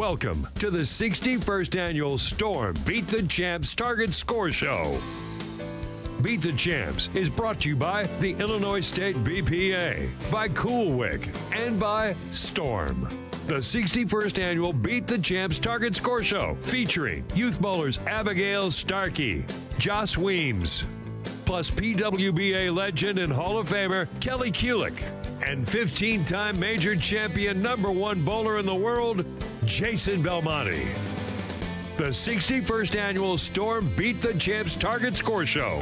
Welcome to the 61st annual Storm Beat the Champs Target Score Show. Beat the Champs is brought to you by the Illinois State BPA, by Cool Wick, and by Storm. The 61st annual Beat the Champs Target Score Show featuring youth bowlers Abigail Starkey, Jos Weems, plus PWBA legend and Hall of Famer Kelly Kulick, and 15 time major champion number one bowler in the world, Jason Belmonte. The 61st annual Storm Beat the Champs Target Score Show.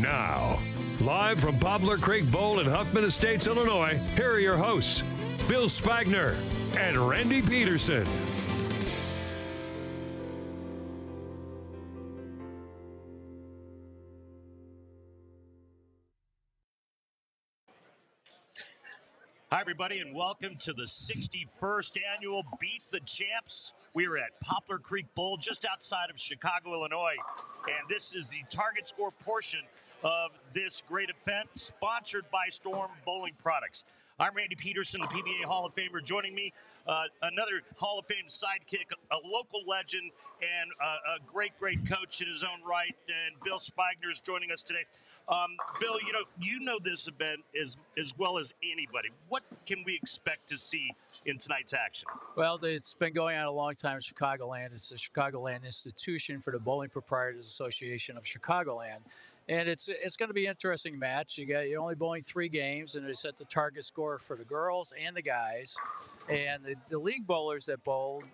Now, live from Poplar Creek Bowl in Hoffman Estates, Illinois, here are your hosts, Bill Spigner and Randy Pedersen. Hi, everybody, and welcome to the 61st annual Beat the Champs. We are at Poplar Creek Bowl just outside of Chicago, Illinois, and this is the target score portion of this great event sponsored by Storm Bowling Products. I'm Randy Pedersen, the PBA Hall of Famer. Joining me, uh, another Hall of Fame sidekick, a local legend, and uh, a great, great coach in his own right. And Bill Spigner is joining us today. Um, Bill, you know you know this event as as well as anybody. What can we expect to see in tonight's action? Well, it's been going on a long time in Chicagoland. It's the Chicagoland Institution for the Bowling Proprietors Association of Chicagoland. And it's it's going to be an interesting match. You got you're only bowling three games, and they set the target score for the girls and the guys. And the, the league bowlers that bowled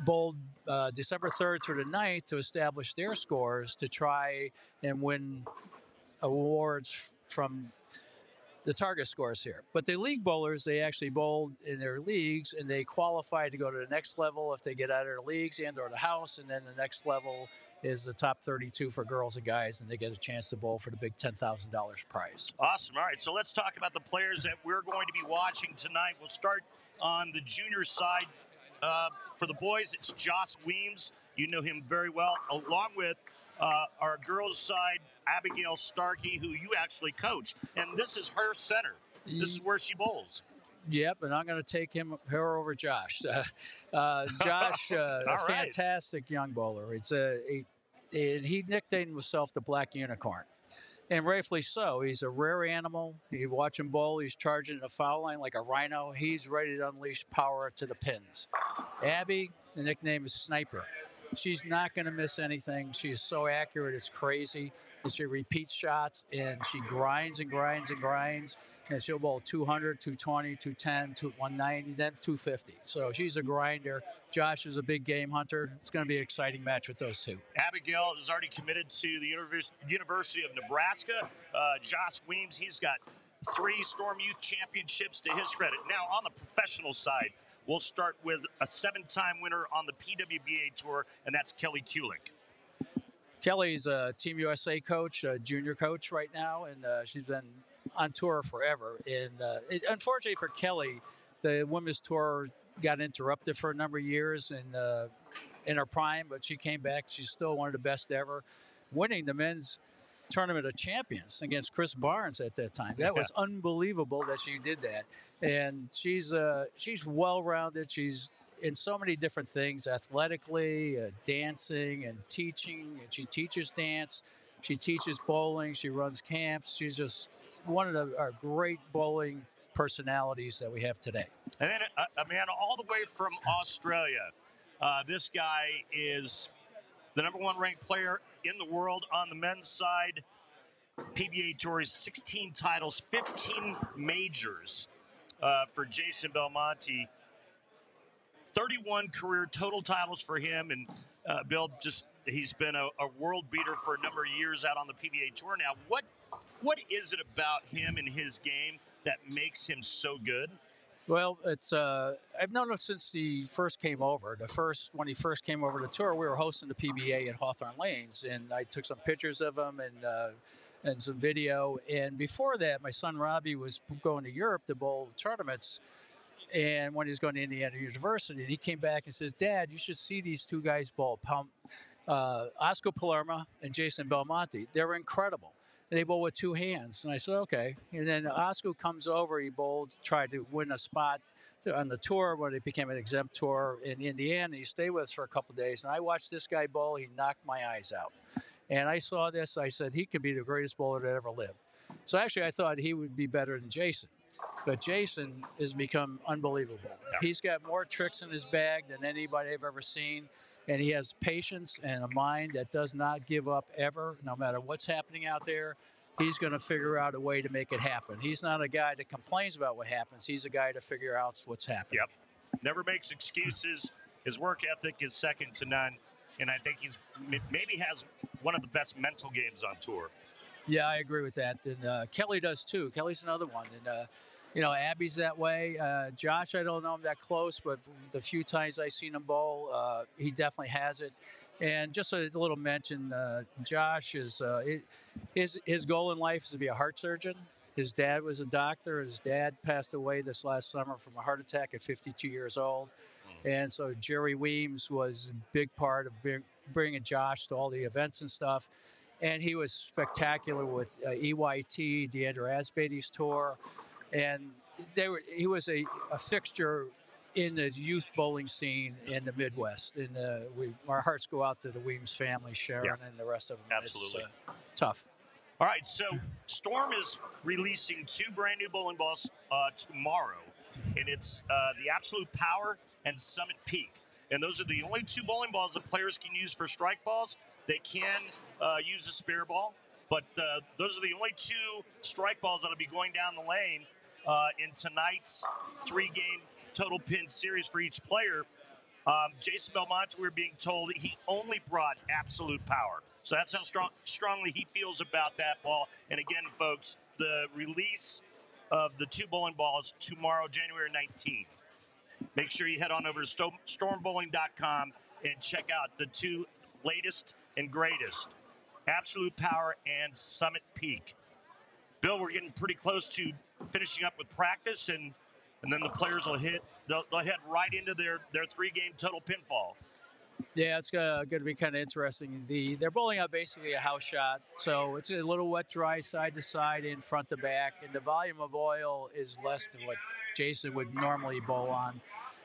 bowled uh, December 3rd through the 9th to establish their scores to try and win awards from the target scores here. But the league bowlers, they actually bowled in their leagues and they qualify to go to the next level if they get out of their leagues and or the house. And then the next level is the top 32 for girls and guys, and they get a chance to bowl for the big $10,000 prize. Awesome. All right, so let's talk about the players that we're going to be watching tonight. We'll start on the junior side. Uh, for the boys, it's Jos Weems. You know him very well, along with uh, our girls' side, Abigail Starkey, who you actually coach. And this is her center. This is where she bowls. Yep, and I'm going to take him her over Josh. Uh, uh, Josh, uh, a right. fantastic young bowler. It's a, and he nicknamed himself the Black Unicorn, and rightfully so. He's a rare animal. You watch him bowl; he's charging a foul line like a rhino. He's ready to unleash power to the pins. Abby, the nickname is Sniper. She's not going to miss anything. She is so accurate; it's crazy. And she repeats shots and she grinds and grinds and grinds. And she'll bowl 200, 220, 210, 190, then 250. So she's a grinder. Josh is a big game hunter. It's going to be an exciting match with those two. Abigail is already committed to the University of Nebraska. Uh, Josh Weems, he's got three Storm Youth Championships to his credit. Now, on the professional side, we'll start with a seven time winner on the PWBA Tour, and that's Kelly Kulick. Kelly's a Team USA coach, a junior coach right now, and uh, she's been on tour forever. And uh, it, unfortunately for Kelly, the women's tour got interrupted for a number of years in uh, in her prime, but she came back. She's still one of the best ever, winning the men's tournament of champions against Chris Barnes at that time. That was unbelievable that she did that. And she's uh, she's well rounded. She's in so many different things athletically, uh, dancing, and teaching. And she teaches dance. She teaches bowling. She runs camps. She's just one of the, our great bowling personalities that we have today. And then a, a man all the way from Australia. Uh, this guy is the number one ranked player in the world on the men's side. PBA Tours, 16 titles, 15 majors uh, for Jason Belmonte. 31 career total titles for him, and uh, Bill just he's been a, a, world beater for a number of years out on the PBA Tour. Now, what what is it about him and his game that makes him so good? Well, it's uh, I've known him since he first came over. The first when he first came over the tour, we were hosting the PBA at Hawthorne Lanes, and I took some pictures of him and uh, and some video. And before that, my son Robbie was going to Europe to bowl tournaments. And when he was going to Indiana University, and he came back and says, "Dad, you should see these two guys bowl, uh, Oscar Palermaa and Jason Belmonte. They're incredible." they bowl with two hands. And I said, okay. And then Oscar comes over, he bowled, tried to win a spot on the tour when he became an exempt tour in Indiana. He stayed with us for a couple days, and I watched this guy bowl. He knocked my eyes out. And I saw this. I said he could be the greatest bowler that ever lived. So actually, I thought he would be better than Jason. But Jason has become unbelievable. Yeah. He's got more tricks in his bag than anybody I've ever seen. And he has patience and a mind that does not give up ever, no matter what's happening out there. He's going to figure out a way to make it happen. He's not a guy that complains about what happens. He's a guy to figure out what's happening. Yep. Never makes excuses. His work ethic is second to none. And I think he's maybe has one of the best mental games on tour. Yeah, I agree with that. And uh, Kelly does too. Kelly's another one. And, uh, you know, Abby's that way. Uh, Josh, I don't know him that close, but the few times I've seen him bowl, uh, he definitely has it. And just a little mention, uh, Josh is uh, his his goal in life is to be a heart surgeon. His dad was a doctor. His dad passed away this last summer from a heart attack at 52 years old. And so Jerry Weems was a big part of bring, bringing Josh to all the events and stuff. And he was spectacular with uh, EYT, Deandra Asbaty's tour. And they were, he was a, a fixture in the youth bowling scene in the Midwest. And uh, we, our hearts go out to the Weems family, Sharon, and the rest of them. Absolutely. It's uh, tough. All right, so Storm is releasing two brand new bowling balls uh, tomorrow, and it's uh, the Absolute Power and Summit Peak. And those are the only two bowling balls that players can use for strike balls. They can uh, use a spare ball, but uh, those are the only two strike balls that'll be going down the lane uh, in tonight's three-game total pin series for each player. Um, Jason Belmonte, we're being told he only brought absolute power. So that's how strong, strongly he feels about that ball. And again, folks, the release of the two bowling balls tomorrow, January 19th. Make sure you head on over to stormbowling.com and check out the two latest and greatest Absolute Power and Summit Peak. Bill, we're getting pretty close to finishing up with practice, and and then the players will hit. They'll, they'll head right into their their three game total pinfall. Yeah, it's going to be kind of interesting. The they're bowling out basically a house shot, so it's a little wet, dry, side to side, in front to back, and the volume of oil is less than what Jason would normally bowl on,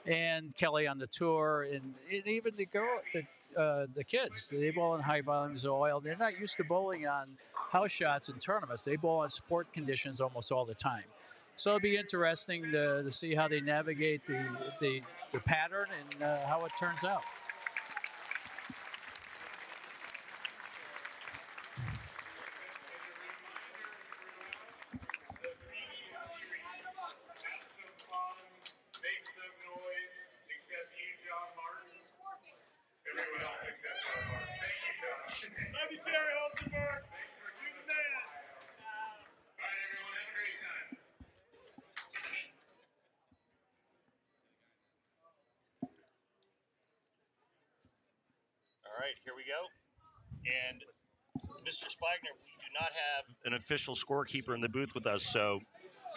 and Kelly on the tour, and, and even the girl, the uh, the kids, they bowl in high volumes of oil. They're not used to bowling on house shots in tournaments. They bowl on sport conditions almost all the time. So it'll be interesting to, to see how they navigate the the, the pattern and uh, how it turns out. Make some noise, except you, John Martin. Everyone else except John Martin. Thank you, John. Love you, Terry Holzenberg. To the man. All right, everyone, have a great time. All right, here we go. And Mr. Spigner, we do not have an official scorekeeper in the booth with us, so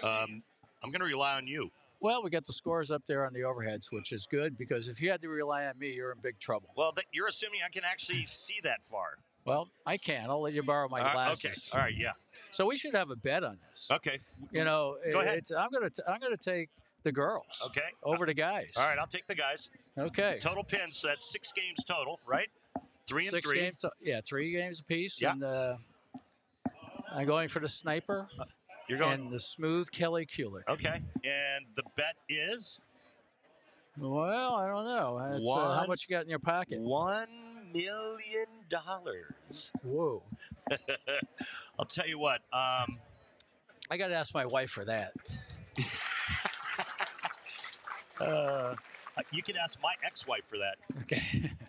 um, I'm going to rely on you. Well, we got the scores up there on the overheads, which is good because if you had to rely on me, you're in big trouble. Well, th- you're assuming I can actually see that far. Well, I can. I'll let you borrow my All right, glasses. okay. All right. Yeah. So we should have a bet on this. Okay. You know, Go ahead. It's, I'm gonna t- I'm gonna take the girls Okay. over the guys. All right. I'll take the guys. Okay. Total pins. So that's six games total, right? Three and Six three. games. Yeah, three games apiece. Yeah. And uh, I'm going for the sniper You're going. and the smooth Kelly Kulick. Okay. And the bet is Well, I don't know. It's, uh, how much you got in your pocket? one million dollars. Whoa. I'll tell you what. Um, I got to ask my wife for that. uh, you can ask my ex-wife for that. Okay.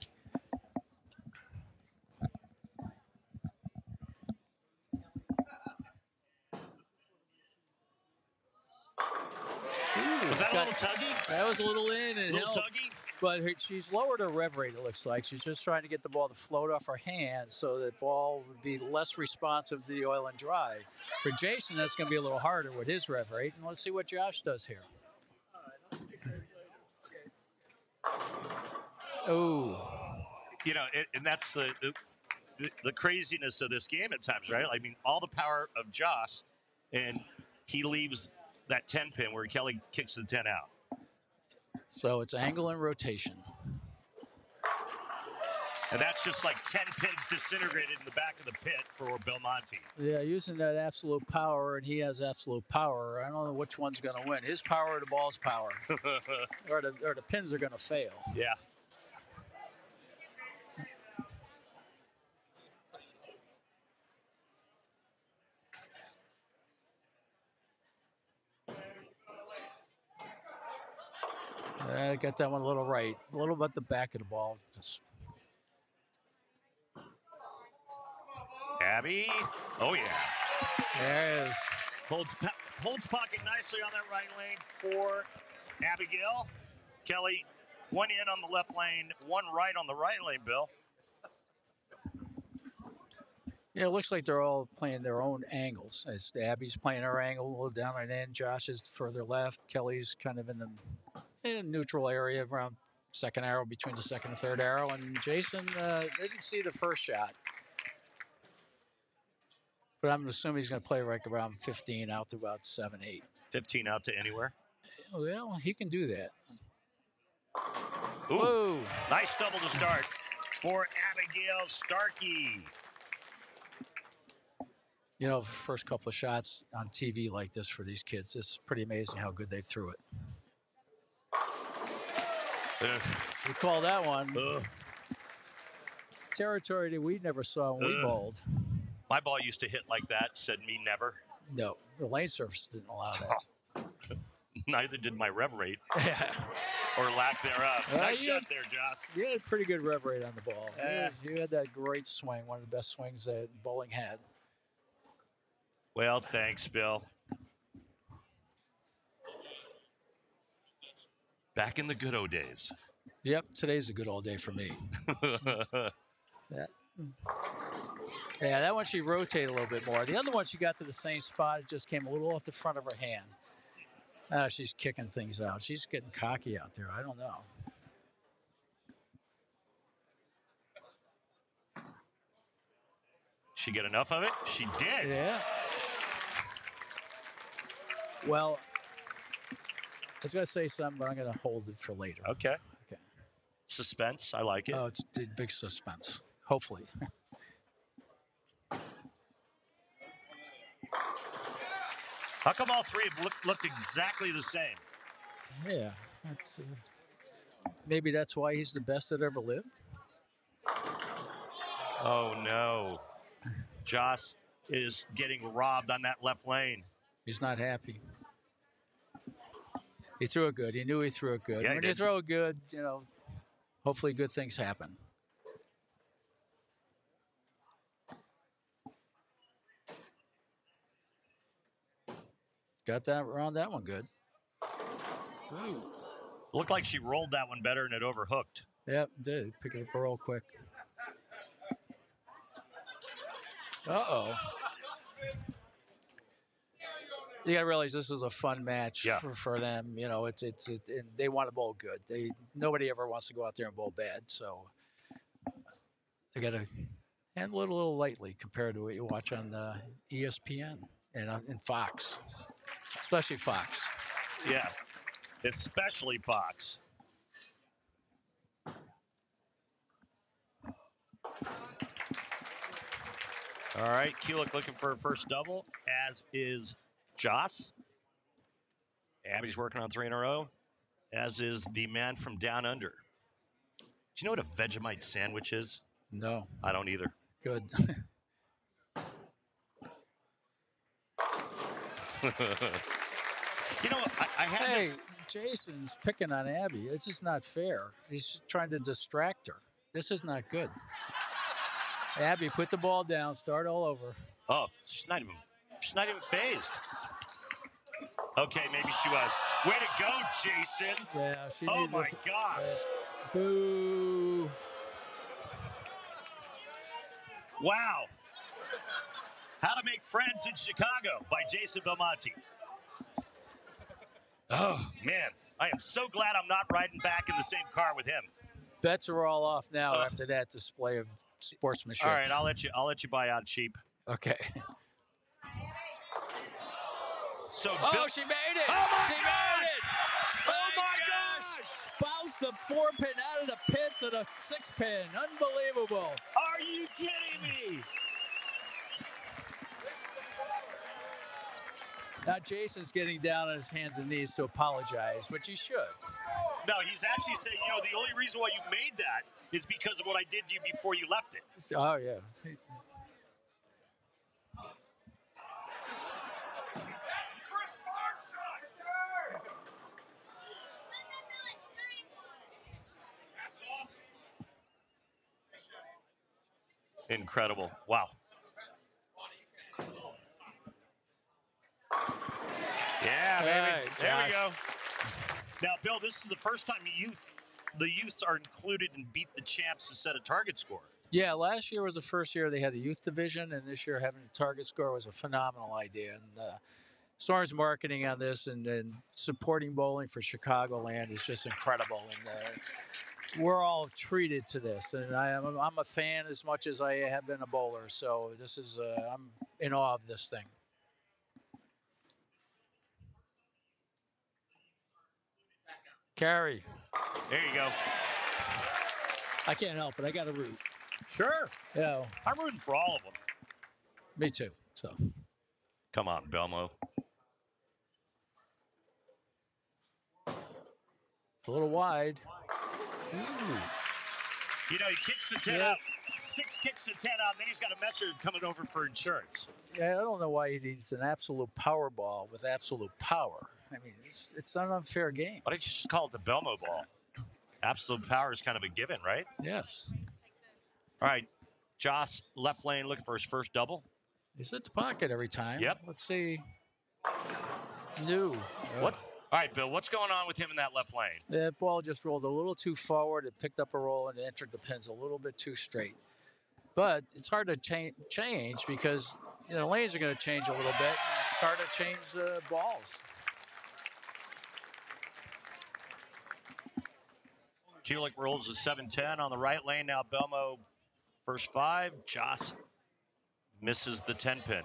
Was that a got- little tuggy? That was a little in A and little held. tuggy? But her, she's lowered her rev rate, it looks like. She's just trying to get the ball to float off her hand so that ball would be less responsive to the oil and dry. For Jason, that's going to be a little harder with his rev rate. And let's see what Josh does here. Oh, you know, it, and that's the, the the craziness of this game at times, right? I mean, all the power of Josh, and he leaves that ten pin where Kelly kicks the ten out. So it's angle and rotation. And that's just like 10 pins disintegrated in the back of the pit for Belmonte. Yeah, using that absolute power, and he has absolute power. I don't know which one's going to win. His power or the ball's power, or the or the pins are going to fail. Yeah. I got that one a little right, a little bit the back of the ball. Just Abby. Oh, yeah. there it is. Holds, holds pocket nicely on that right lane for Abigail. Kelly, one in on the left lane, one right on the right lane, Bill. Yeah, it looks like they're all playing their own angles. As Abby's playing her angle a little down right in, Josh is further left. Kelly's kind of in the eh, neutral area around second arrow between the second and third arrow. And Jason, uh, they didn't see the first shot. But I'm assuming he's going to play right around 15 out to about 7 8. 15 out to anywhere. Well, he can do that. Ooh, Whoa. nice double to start for Abigail Starkey. You know, first couple of shots on TV like this for these kids, it's pretty amazing how good they threw it. We call that one ugh. territory that we never saw when we Ugh. bowled. My ball used to hit like that, said me never. No, the lane surface didn't allow that. Neither did my rev rate yeah, or lack thereof. Uh, nice shot there, Jos. you had a pretty good rev rate on the ball. You Yeah. had- You had that great swing, one of the best swings that bowling had. Well, thanks, Bill. Back in the good old days. Yep, today's a good old day for me. That, yeah, that one she rotated a little bit more. The other one she got to the same spot. It just came a little off the front of her hand. Uh, she's kicking things out. She's getting cocky out there. I don't know. she get enough of it? She did. Yeah. Well, was going to say something, but I'm going to hold it for later. Okay. Okay. Suspense. I like it. Oh, it's big suspense. Hopefully. How come all three have looked, looked exactly the same? yeah. That's, uh, maybe that's why he's the best that ever lived. Oh, no. Jos is getting robbed on that left lane. He's not happy. He threw it good. He knew he threw it good. Yeah, he when you throw it good, you know, hopefully good things happen. Got that around that one good. Ooh. Looked like she rolled that one better and it overhooked. Yep, did. Pick it up real quick. Uh oh. You gotta realize this is a fun match Yeah. for, for them. You know, it's it's it, and they want to bowl good. They nobody ever wants to go out there and bowl bad, so uh, they gotta handle it a little lightly compared to what you watch on the E ESPN and on and Fox, especially Fox. Yeah. Especially Fox. All right, Kulick looking for a first double, as is Jos. Abby's working on three in a row, as is the man from down under. Do you know what a Vegemite sandwich is? No, I don't either. good. You know, I, I had Hey, this. Jason's picking on Abby. This is not fair. He's trying to distract her. This is not good. Abby, put the ball down. Start all over. Oh, she's not even. She's not even phased. Okay, maybe she was. Way to go, Jason. Yeah, she Oh my to, gosh. Boo. Wow. How to Make Friends in Chicago by Jason Belmonte. Oh, man. I am so glad I'm not riding back in the same car with him. Bets are all off now Uh, after that display of sportsmanship. All right, I'll let you I'll let you buy out cheap. Okay. So Oh, Bill, she made it. Oh, my she God. made it. Oh my gosh! the four pin out of the pin to the six pin. Unbelievable. Are you kidding me? Now Jason's getting down on his hands and knees to apologize, which he should. No, he's actually saying, you know, the only reason why you made that is because of what I did to you before you left it. Oh yeah. Chris Marshall! Incredible. Wow. Yeah, baby. Right, there we go. Now, Bill, this is the first time youth, the youths are included and Beat the Champs to set a target score. Yeah, last year was the first year they had a youth division, and this year having a target score was a phenomenal idea. And uh, Storm's marketing on this and, and supporting bowling for Chicagoland is just incredible. And uh, we're all treated to this, and I am I'm a fan as much as I have been a bowler. So this is uh, I'm in awe of this thing. Carry. There you go. I can't help it. I got to root. Sure. Yeah, I'm rooting for all of them. me too. So Come on, Belmo. it's a little wide. You know, he kicks the 10 Yeah. out. Six kicks the 10 out, and then he's got a messenger coming over for insurance. Yeah, I don't know why he needs an absolute power ball with absolute power. I mean, it's, it's an unfair game. Why don't you just call it the Belmo ball? Absolute power is kind of a given, right? Yes. All right. Jos, left lane, looking for his first double. He's at the pocket every time. Yep. Let's see. New. What? All right, Bill, what's going on with him in that left lane? That ball just rolled a little too forward. It picked up a roll and entered the pins a little bit too straight. But it's hard to cha- change because you know lanes are going to change a little bit. It's hard to change the balls. Kulick rolls a 7-10 on the right lane. Now Belmo, first five. Jos misses the 10 pin.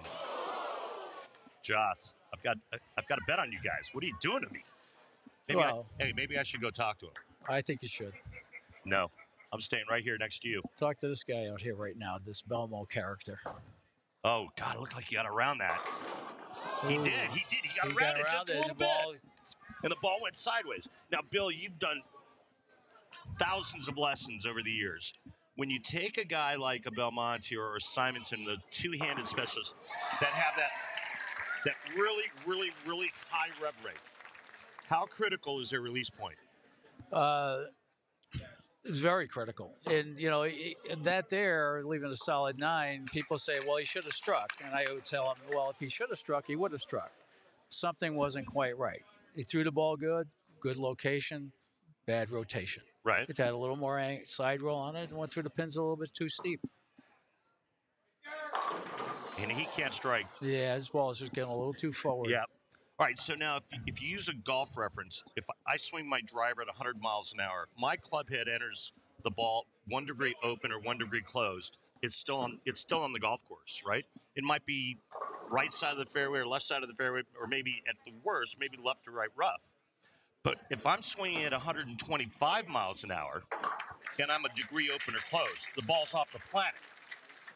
Jos, I've got I've got a bet on you guys. What are you doing to me? Maybe Well- I, hey, maybe I should go talk to him. I think you should No, I'm staying right here next to you. talk to this guy out here right now. This Belmo character. Oh God, it looked like he got around that. He did. He did. He got He around got it just a little bit, ball and the ball went sideways. Now, Bill, you've done thousands of lessons over the years. When you take a guy like a Belmonte or a Simonsen, the two-handed specialists that have that that really, really, really high rev rate, how critical is their release point? uh, is very critical. And you know that there, leaving a solid nine, people say, "Well, he should have struck," and I would tell them, "Well, if he should have struck, he would have struck. Something wasn't quite right. He threw the ball good, good location, bad rotation. Right. It had a little more side roll on it, and went through the pins a little bit too steep. And he can't strike. Yeah, his ball is just getting a little too forward. Yeah. All right. So now, if you, if you use a golf reference, if I swing my driver at 100 miles an hour, if my club head enters the ball one degree open or one degree closed, it's still on. It's still on the golf course, right? It might be right side of the fairway or left side of the fairway, or maybe at the worst, maybe left to right rough. But if I'm swinging at 125 miles an hour and I'm a degree open or closed, the ball's off the planet.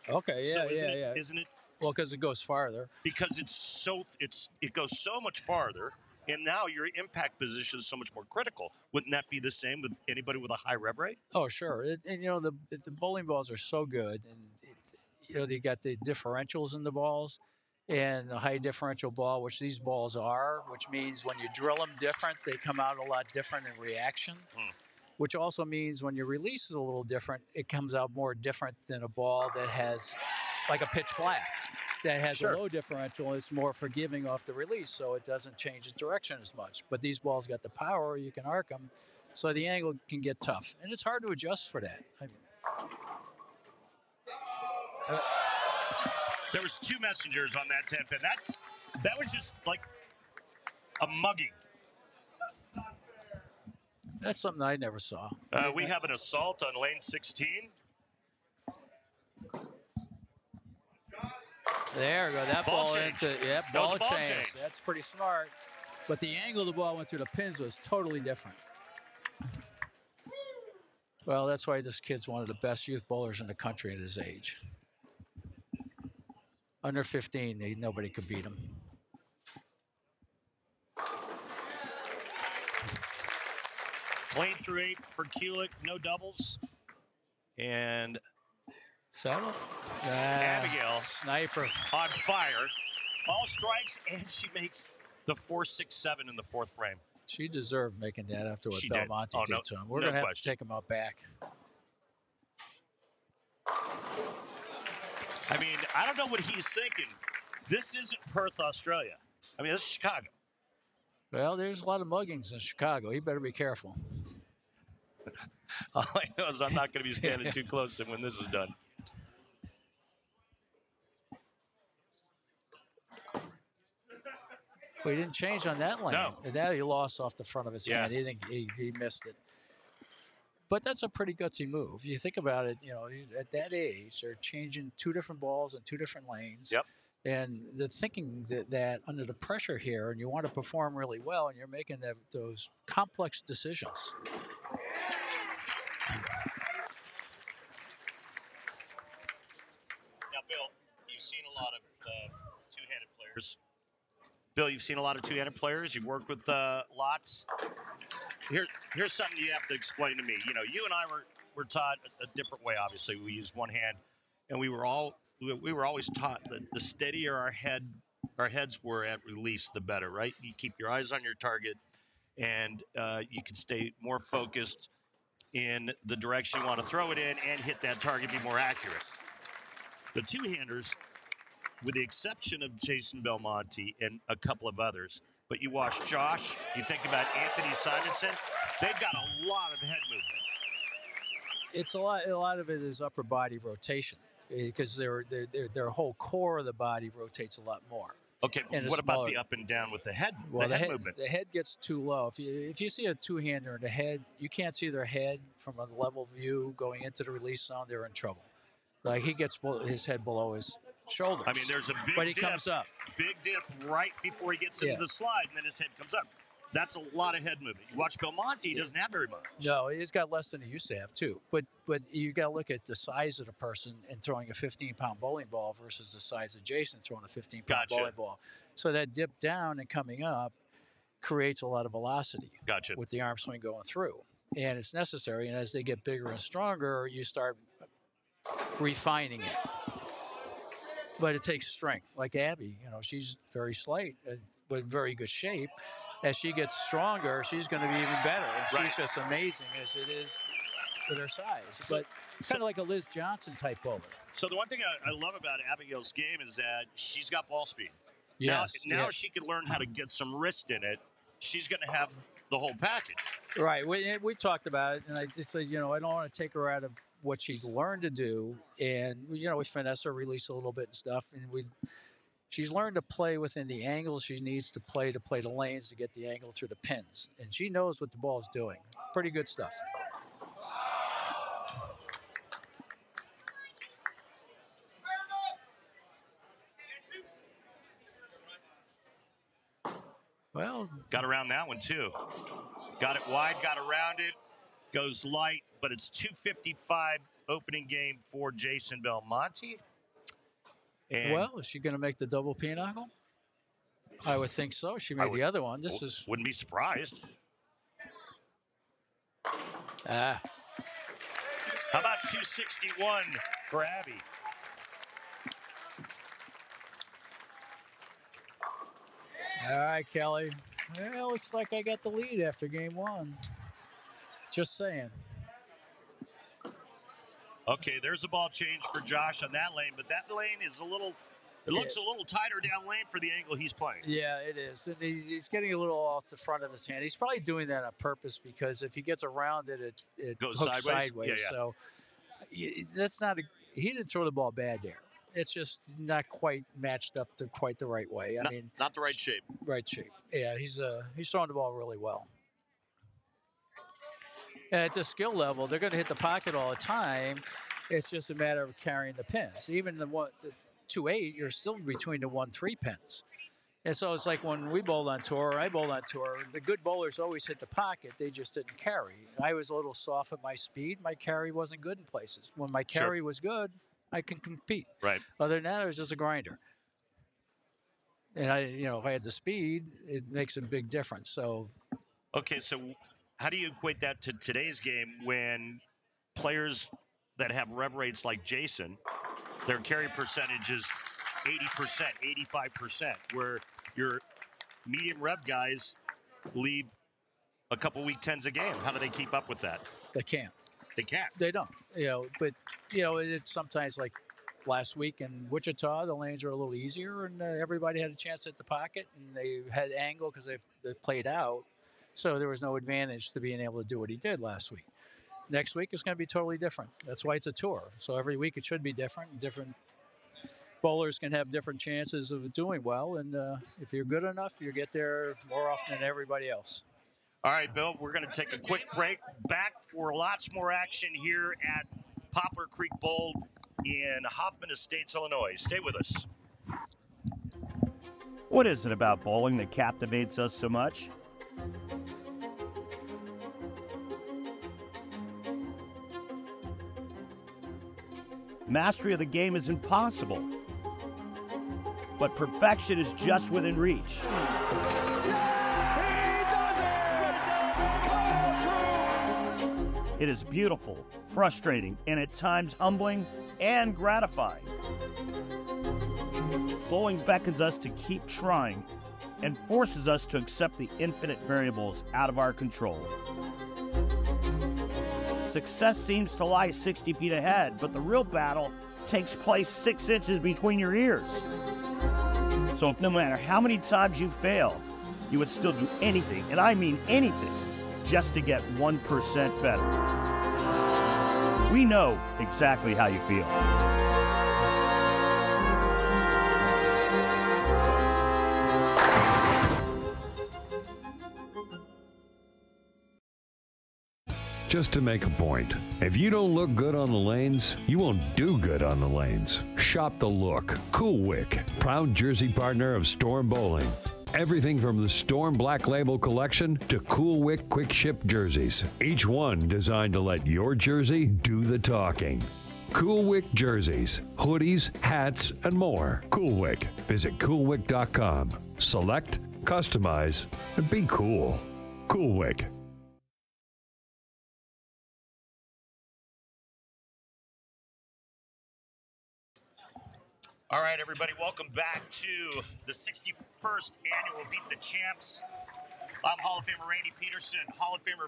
Okay. Yeah. so yeah. it, yeah. Isn't it well, because it goes farther. because it's so it's it goes so much farther and now your impact position is so much more critical wouldn't that be the same with anybody with a high rev rate Oh, sure. It, and you know the the bowling balls are so good, and it's, you know they got the differentials in the balls, and a high differential ball, which these balls are, which means when you drill them different, they come out a lot different in reaction. Hmm. Which also means when your release is a little different, it comes out more different than a ball that has, like a pitch black, that has Sure. a low differential. It's more forgiving off the release, so it doesn't change its direction as much. But these balls got the power; you can arc them, so the angle can get tough, and it's hard to adjust for that. I mean, there was two messengers on that 10 pin that that was just like a mugging that's something I never saw. uh, we have an assault on lane 16 There we go. That Ball ball, change. into yep, ball, ball change. change. That's pretty smart. But the angle the ball went through the pins was totally different. Well, that's why this kid's one of the best youth bowlers in the country at his age. Under 15, they, nobody could beat him. Lane through eight for Kulick, no doubles. And Settle. Abigail. Sniper. on fire. All strikes, and she makes the four, six, seven in the fourth frame. She deserved making that after what She did. Belmonte Oh, did no- to him. We're no going to have to take him out back. I mean, I don't know what he's thinking. This isn't Perth, Australia. I mean, this is Chicago. Well, there's a lot of muggings in Chicago. He better be careful. All I know is I'm not going to be standing too close to him when this is done. Well, he didn't change on that lane. No. And that he lost off the front of his Yeah. hand. He, didn't, he, he missed it. But that's a pretty gutsy move. You think about it, you know, at that age, they're changing two different balls in two different lanes. Yep. And the thinking that, that under the pressure here, and you want to perform really well, and you're making that, those complex decisions. Now, Bill, you've seen a lot of uh, two-handed players. Bill, you've seen a lot of two-handed players. You've worked with uh, lots. Here, here's something you have to explain to me. You know, you and I were were taught a, a different way. Obviously, we use one hand, and we were all we, we were always taught that the steadier our head our heads were at release, the better. Right? You keep your eyes on your target, and uh, you can stay more focused in the direction you want to throw it in, and hit that target, be more accurate. The two-handers, with the exception of Jason Belmonte and a couple of others, but you watch Josh, you think about Anthony Simonsen, they've got a lot of head movement. it's a lot. A lot of it is upper body rotation because their their their whole core of the body rotates a lot more. Okay, And what about the up and down with the head, Well, the head, head, movement? the head gets too low. If you if you see a two hander and the head, you can't see their head from a level view going into the release zone. They're in trouble. Like he gets his head below his shoulders. I mean, there's a big but he dip, comes up. big dip right before he gets into Yeah. the slide, and then his head comes up. That's a lot of head movement. You watch Belmonte, he doesn't have very much. No, he's got less than he used to have too. But but you got to look at the size of the person and throwing a 15 pound bowling ball versus the size of Jason throwing a 15 pound Gotcha. bowling ball. So that dip down and coming up creates a lot of velocity Gotcha. with the arm swing going through, and it's necessary. And as they get bigger and stronger, you start refining it. But it takes strength. Like Abby, you know, she's very slight uh, but very good shape. As she gets stronger, she's going to be even better. And Right. she's just amazing as it is with her size. But it's kind of like a Liz Johnson type bowler. So the one thing I, I love about Abigail's game is that she's got ball speed. Yes. Now, now yes. she can learn how to get some wrist in it. She's going to have the whole package. Right. We, we talked about it, and I just said, you know, I don't want to take her out of what she's learned to do, and you know, we finesse her release a little bit and stuff, and we. She's learned to play within the angles she needs to play to play the lanes to get the angle through the pins, and she knows what the ball is doing. Pretty good stuff. Well, Got around that one too. Got it wide, got around it. Goes light, but it's 255 opening game for Jason Belmonte. And well, is she going to make the double pinochle? I would think so. She made would- the other one. This w- is wouldn't be surprised. ah. How about 261 for Abby? All right, Kelly. Well, looks like I got the lead after game one. Just saying. Okay, there's a ball change for Josh on that lane, but that lane is a little. It Yeah. looks a little tighter down lane for the angle he's playing. Yeah, it is. And he's, he's getting a little off the front of his hand. He's probably doing that on purpose because if he gets around it, it, it Goes sideways? sideways. Yeah, yeah. So that's not a. He didn't throw the ball bad there. It's just not quite matched up to quite the right way. I Not, mean, not the right shape. right shape. Yeah, he's uh he's throwing the ball really well. At the skill level, they're going to hit the pocket all the time. It's just a matter of carrying the pins. Even the one, the two eight, you're still between the one three pins, And so it's like when we bowled on tour, or I bowled on tour, the good bowlers always hit the pocket. They just didn't carry. I was a little soft at my speed. My carry wasn't good in places. When my Sure. carry was good, I can compete. Right. Other than that, I was just a grinder. And I, you know, if I had the speed, it makes a big difference. So Okay, so how do you equate that to today's game when players that have rev rates like Jason, their carry percentage is 80%, 85%, where your medium rev guys leave a couple week tens a game? How do they keep up with that? they can't. They can't. They don't. You know, but you know, it's sometimes like last week in Wichita, the lanes were a little easier, and uh, everybody had a chance at the pocket, and they had angle because they, they played out. So there was no advantage to being able to do what he did last week. Next week is going to be totally different. That's why it's a tour. So every week it should be different. Different bowlers can have different chances of doing well, and uh, if you're good enough, you get there more often than everybody else. All right, Bill, we're going to take a quick break. Back for lots more action here at Poplar Creek Bowl in Hoffman Estates, Illinois. Stay with us. What is it about bowling that captivates us so much? Mastery of the game is impossible, but perfection is just within reach. It is beautiful, frustrating, and at times humbling and gratifying. Bowling beckons us to keep trying and forces us to accept the infinite variables out of our control. Success seems to lie 60 feet ahead, but the real battle takes place six inches between your ears. So, if no matter how many times you fail, you would still do anything, and I mean anything, just to get 1% better. We know exactly how you feel. Just to make a point, if you don't look good on the lanes, you won't do good on the lanes. Shop the look. Cool Wick, proud jersey partner of Storm Bowling. Everything from the Storm Black Label collection to Cool Wick quick ship jerseys. Each one designed to let your jersey do the talking. Cool Wick jerseys, hoodies, hats, and more. Cool Wick. Visit coolwick.com. Select, customize, and be cool. Cool Wick. All right, everybody, welcome back to the 61st annual Beat the Champs. I'm Hall of Famer Randy Pedersen, Hall of Famer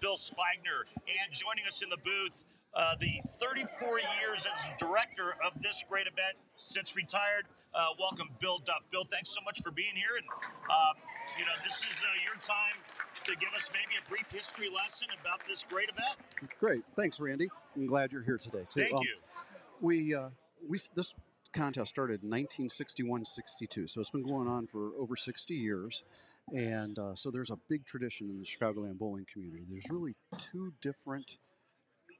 Bill Spigner, and joining us in the booth, uh, the 34 years as director of this great event since retired. Uh, welcome, Bill Duff. Bill, thanks so much for being here. And, uh, you know, this is uh, your time to give us maybe a brief history lesson about this great event. Great, thanks, Randy. I'm glad you're here today too. Thank Um, you. We uh, we this contest started in 1961-62, so it's been going on for over 60 years, and uh, so there's a big tradition in the Chicagoland bowling community. There's really two different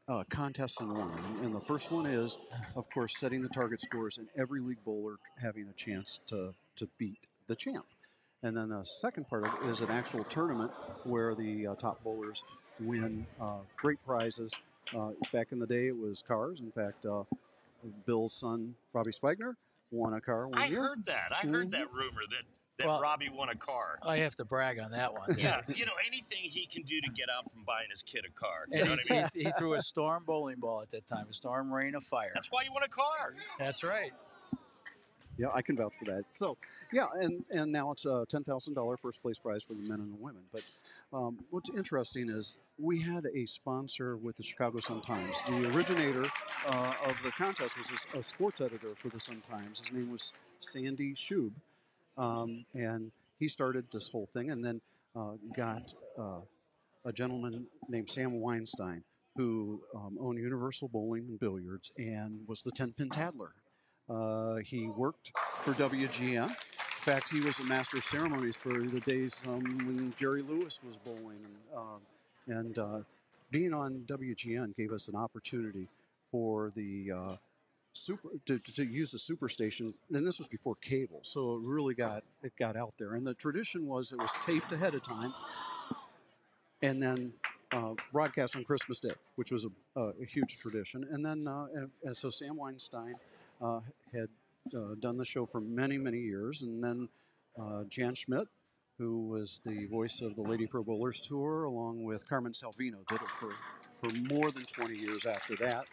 uh, contests in one, and the first one is, of course, setting the target scores, and every league bowler having a chance to to beat the champ. And then the second part of it is an actual tournament where the uh, top bowlers win uh, great prizes. Uh, back in the day, it was cars. In fact, uh, Bill's son, Robbie Spigner, won a car one I year. heard that. I heard Mhm. that rumor that, that Well- Robbie won a car. I have to brag on that one. Yeah, you know, anything he can do to get out from buying his kid a car. You And know what I mean? he, he threw a storm bowling ball at that time, a storm rain of fire. That's why you won a car. That's right. Yeah, I can vouch for that. So, yeah, and, and now it's a ten thousand dollar first place prize for the men and the women. But um, what's interesting is we had a sponsor with the Chicago Sun Times. The originator uh, of the contest was a, sports editor for the Sun Times. His name was Sandy Shube, um, and he started this whole thing, and then uh, got uh, a gentleman named Sam Weinstein who um, owned Universal Bowling and Billiards and was the ten pin tattler. Uh, he worked for WGN. In fact, he was the master of ceremonies for the days um, when Jerry Lewis was bowling. And, um and uh, being on WGN gave us an opportunity for the uh, super to, to use the superstation. Then this was before cable, so it really got it got out there. And the tradition was it was taped ahead of time, and then uh, broadcast on Christmas Day, which was a, a, a huge tradition. And then uh, and, and so Sam Weinstein uh, had uh, done the show for many many years, and then uh, Jan Schmidt. Who was the voice of the Lady Pro Bowlers Tour, along with Carmen Salvino, did it for, for more than 20 years after that.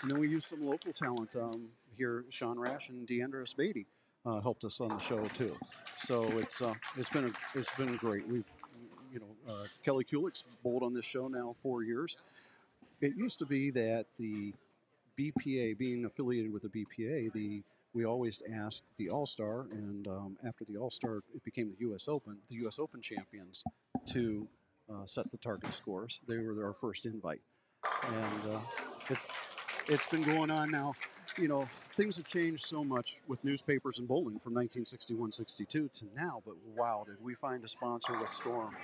And then we used some local talent um, here. Sean Rash and Diandra Asbaty uh, helped us on the show too. So it's uh, it's been a, it's been great. We've you know uh, Kelly Kulick's bowled on this show now four years. It used to be that the BPA, being affiliated with the BPA, the we always asked the All Star, and um, after the All Star, it became the U.S. Open. The U.S. Open champions to uh, set the target scores. They were our first invite, and uh, it, it's been going on now. You know, things have changed so much with newspapers and bowling from 1961-62 to now. But wow, did we find a sponsor with Storm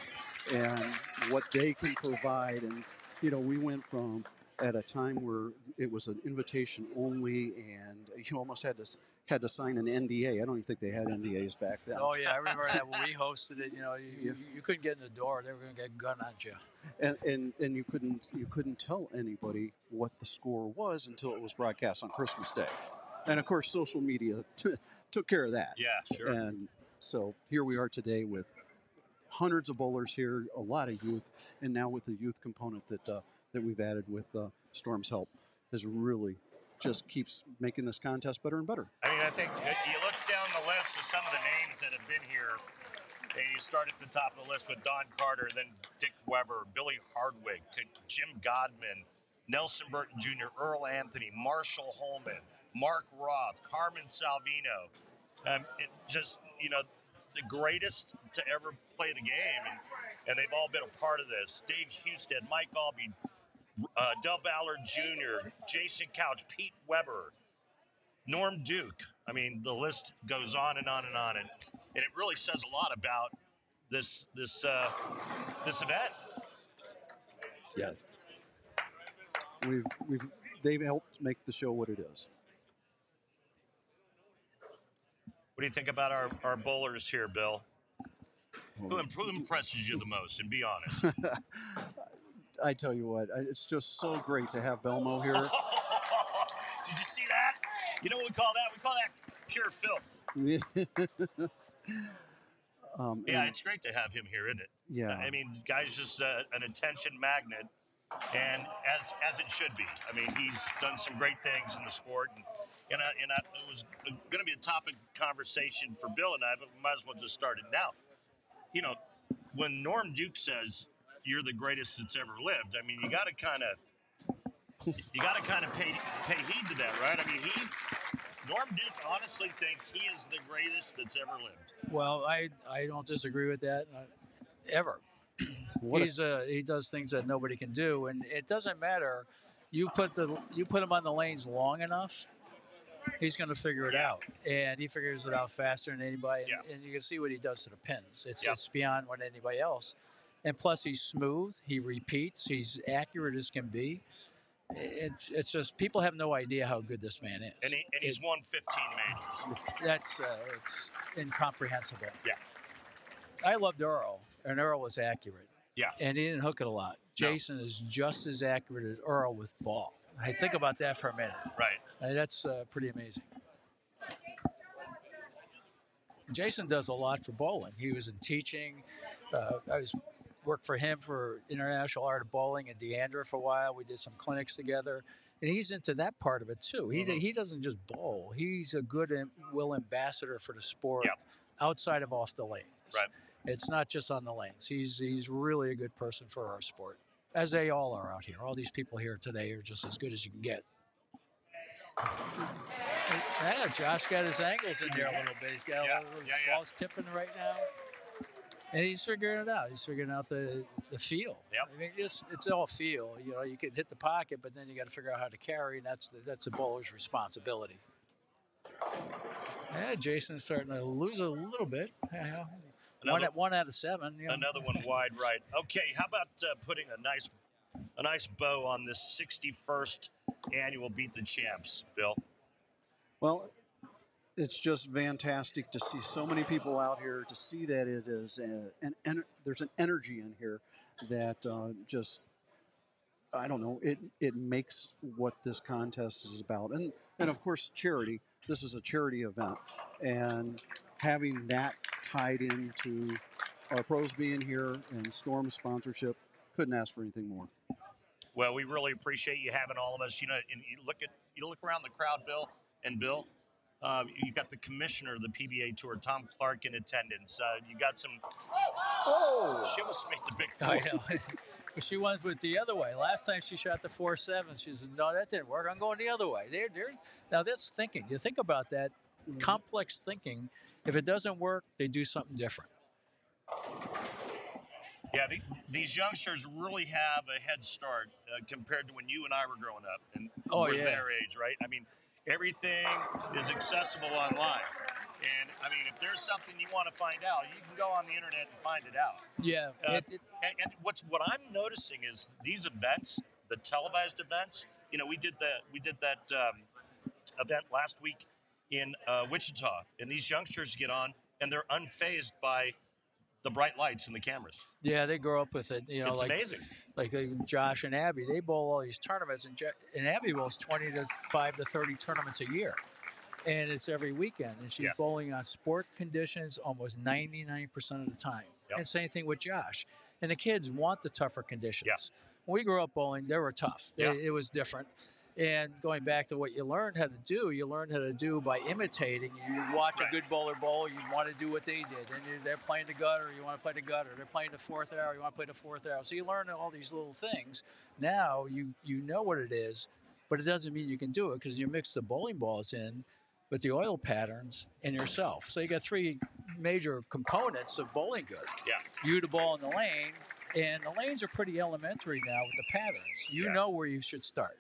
and what they can provide? And you know, we went from at a time where it was an invitation only, and you almost had to had to sign an NDA. I don't even think they had NDAs back then. Oh yeah, I remember that when we hosted it. You know, you, Yeah. you, you couldn't get in the door; they were going to get a gun on you. and, and and you couldn't you couldn't tell anybody what the score was until it was broadcast on Christmas Day, and of course social media took care of that. Yeah, sure. And so here we are today with hundreds of bowlers here, a lot of youth, and now with the youth component that uh, that we've added with uh, Storm's help has really just keeps making this contest better and better. I mean, I think you look down the list of some of the names that have been here, and you start at the top of the list with Don Carter, then Dick Weber, Billy Hardwick, Jim Godman, Nelson Burton Jr., Earl Anthony, Marshall Holman, Mark Roth, Carmen Salvino. Um, it just, you know, the greatest to ever play the game, and, and they've all been a part of this. Dave Husted, Mike Aulby, uh, Ballard Jr., Jason Couch, Pete Weber, Norm Duke. I mean, the list goes on and on and on, and, and it really says a lot about this this uh, this event. Yeah. We've we've they've helped make the show what it is. What do you think about our, our bowlers here, Bill? Who, who impresses you the most? And be honest. I tell you what, it's just so great to have Belmo here. Did you see that? You know what we call that? We call that pure filth. um, Yeah, it's great to have him here, isn't it? yeah. I mean, guy's just uh, an attention magnet, and as as it should be. I mean, he's done some great things in the sport, and and, I, and I, it was going to be a topic of conversation for Bill and I, but we might as well just start it now. You know, when Norm Duke says you're the greatest that's ever lived, I mean, you got to kind of you got to kind of pay pay heed to that, right? I mean, he Norm Duke honestly thinks he is the greatest that's ever lived. Well, I I don't disagree with that uh, ever. What a- He's uh, he does things that nobody can do, and it doesn't matter. You put the you put him on the lanes long enough, he's going to figure it Yeah. out, and he figures it out faster than anybody. And, Yeah. and you can see what he does to the pins. It's Yeah. it's beyond what anybody else. And plus, he's smooth. He repeats. He's accurate as can be. It's it's just people have no idea how good this man is. And, he, and he's It- won 15 majors. that's uh, it's incomprehensible. Yeah. I loved Earl, and Earl was accurate. Yeah. And he didn't hook it a lot. No. Jason is just as accurate as Earl with ball. I think about that for a minute. Right. Uh, that's uh, pretty amazing. Jason does a lot for bowling. He was in teaching. Uh, I was worked for him for International Art of Bowling and Diandra for a while. We did some clinics together, and he's into that part of it too. He Mhm. he doesn't just bowl. He's a good and will ambassador for the sport Yep. outside of off the lanes. Right. It's not just on the lanes. He's he's really a good person for our sport, as they all are out here. All these people here today are just as good as you can get. Yeah, Josh got his angles in there a little bit. He's got Yeah, a little yeah, yeah. balls tipping right now. And he's figuring it out. He's figuring out the, the feel. Yep. I mean, it's, it's all feel. You know, you can hit the pocket, but then you got to figure out how to carry, and that's the, that's the bowler's responsibility. Yeah, Jason's starting to lose a little bit. Yeah, one, at, one out of seven. You know. Another one wide right. Okay, how about uh, putting a nice, a nice bow on this 61st annual Beat the Champs, Bill? Well, it's just fantastic to see so many people out here to see that it is a, an, there's an energy in here that uh, just I don't know it it makes what this contest is about and and of course charity this is a charity event and having that tied into our pros being here and storm sponsorship couldn't ask for anything more Well, we really appreciate you having all of us. You know, and you look at you look around the crowd, Bill and Bill. Uh, you got the commissioner of the PBA Tour, Tom Clark, in attendance. Uh, you got some. Oh, she almost made the big four. I know. She went with the other way. Last time she shot the four seven, she said, "No, that didn't work. I'm going the other way." They're, they're, now that's thinking. You think about that complex thinking. If it doesn't work, they do something different. Yeah, the, these youngsters really have a head start uh, compared to when you and I were growing up and Oh, were yeah. their age, right? I mean, everything is accessible online. And I mean, if there's something you want to find out, you can go on the internet and find it out. Yeah, Uh, it, it, and, and what's what I'm noticing is these events, the televised events. You know, we did that. We did that um, event last week in uh, Wichita, and these youngsters get on and they're unfazed by the bright lights and the cameras. yeah, they grow up with it. You know, it's like amazing. like uh, Josh and Abby, they bowl all these tournaments, and, Jo- and Abby bowls 20 to 5 to 30 tournaments a year. And it's every weekend. And she's Yeah. bowling on sport conditions almost 99% of the time. Yep. And same thing with Josh. And the kids want the tougher conditions. When we grew up bowling, they were tough. They- Yeah. It, was different. And going back to what you learned how to do, you learned how to do by imitating. You watch Right. a good bowler bowl, you want to do what they did. And they're- they're playing the gutter, you want to play the gutter. They're playing the fourth arrow, you want to play the fourth arrow. So you learn all these little things. Now you you know what it is, but it doesn't mean you can do it because you mix the bowling balls in with the oil patterns and yourself. So you got three major components of bowling good. Yeah. You the ball in the lane, and the lanes are pretty elementary now with the patterns. You Yeah. know where you should start.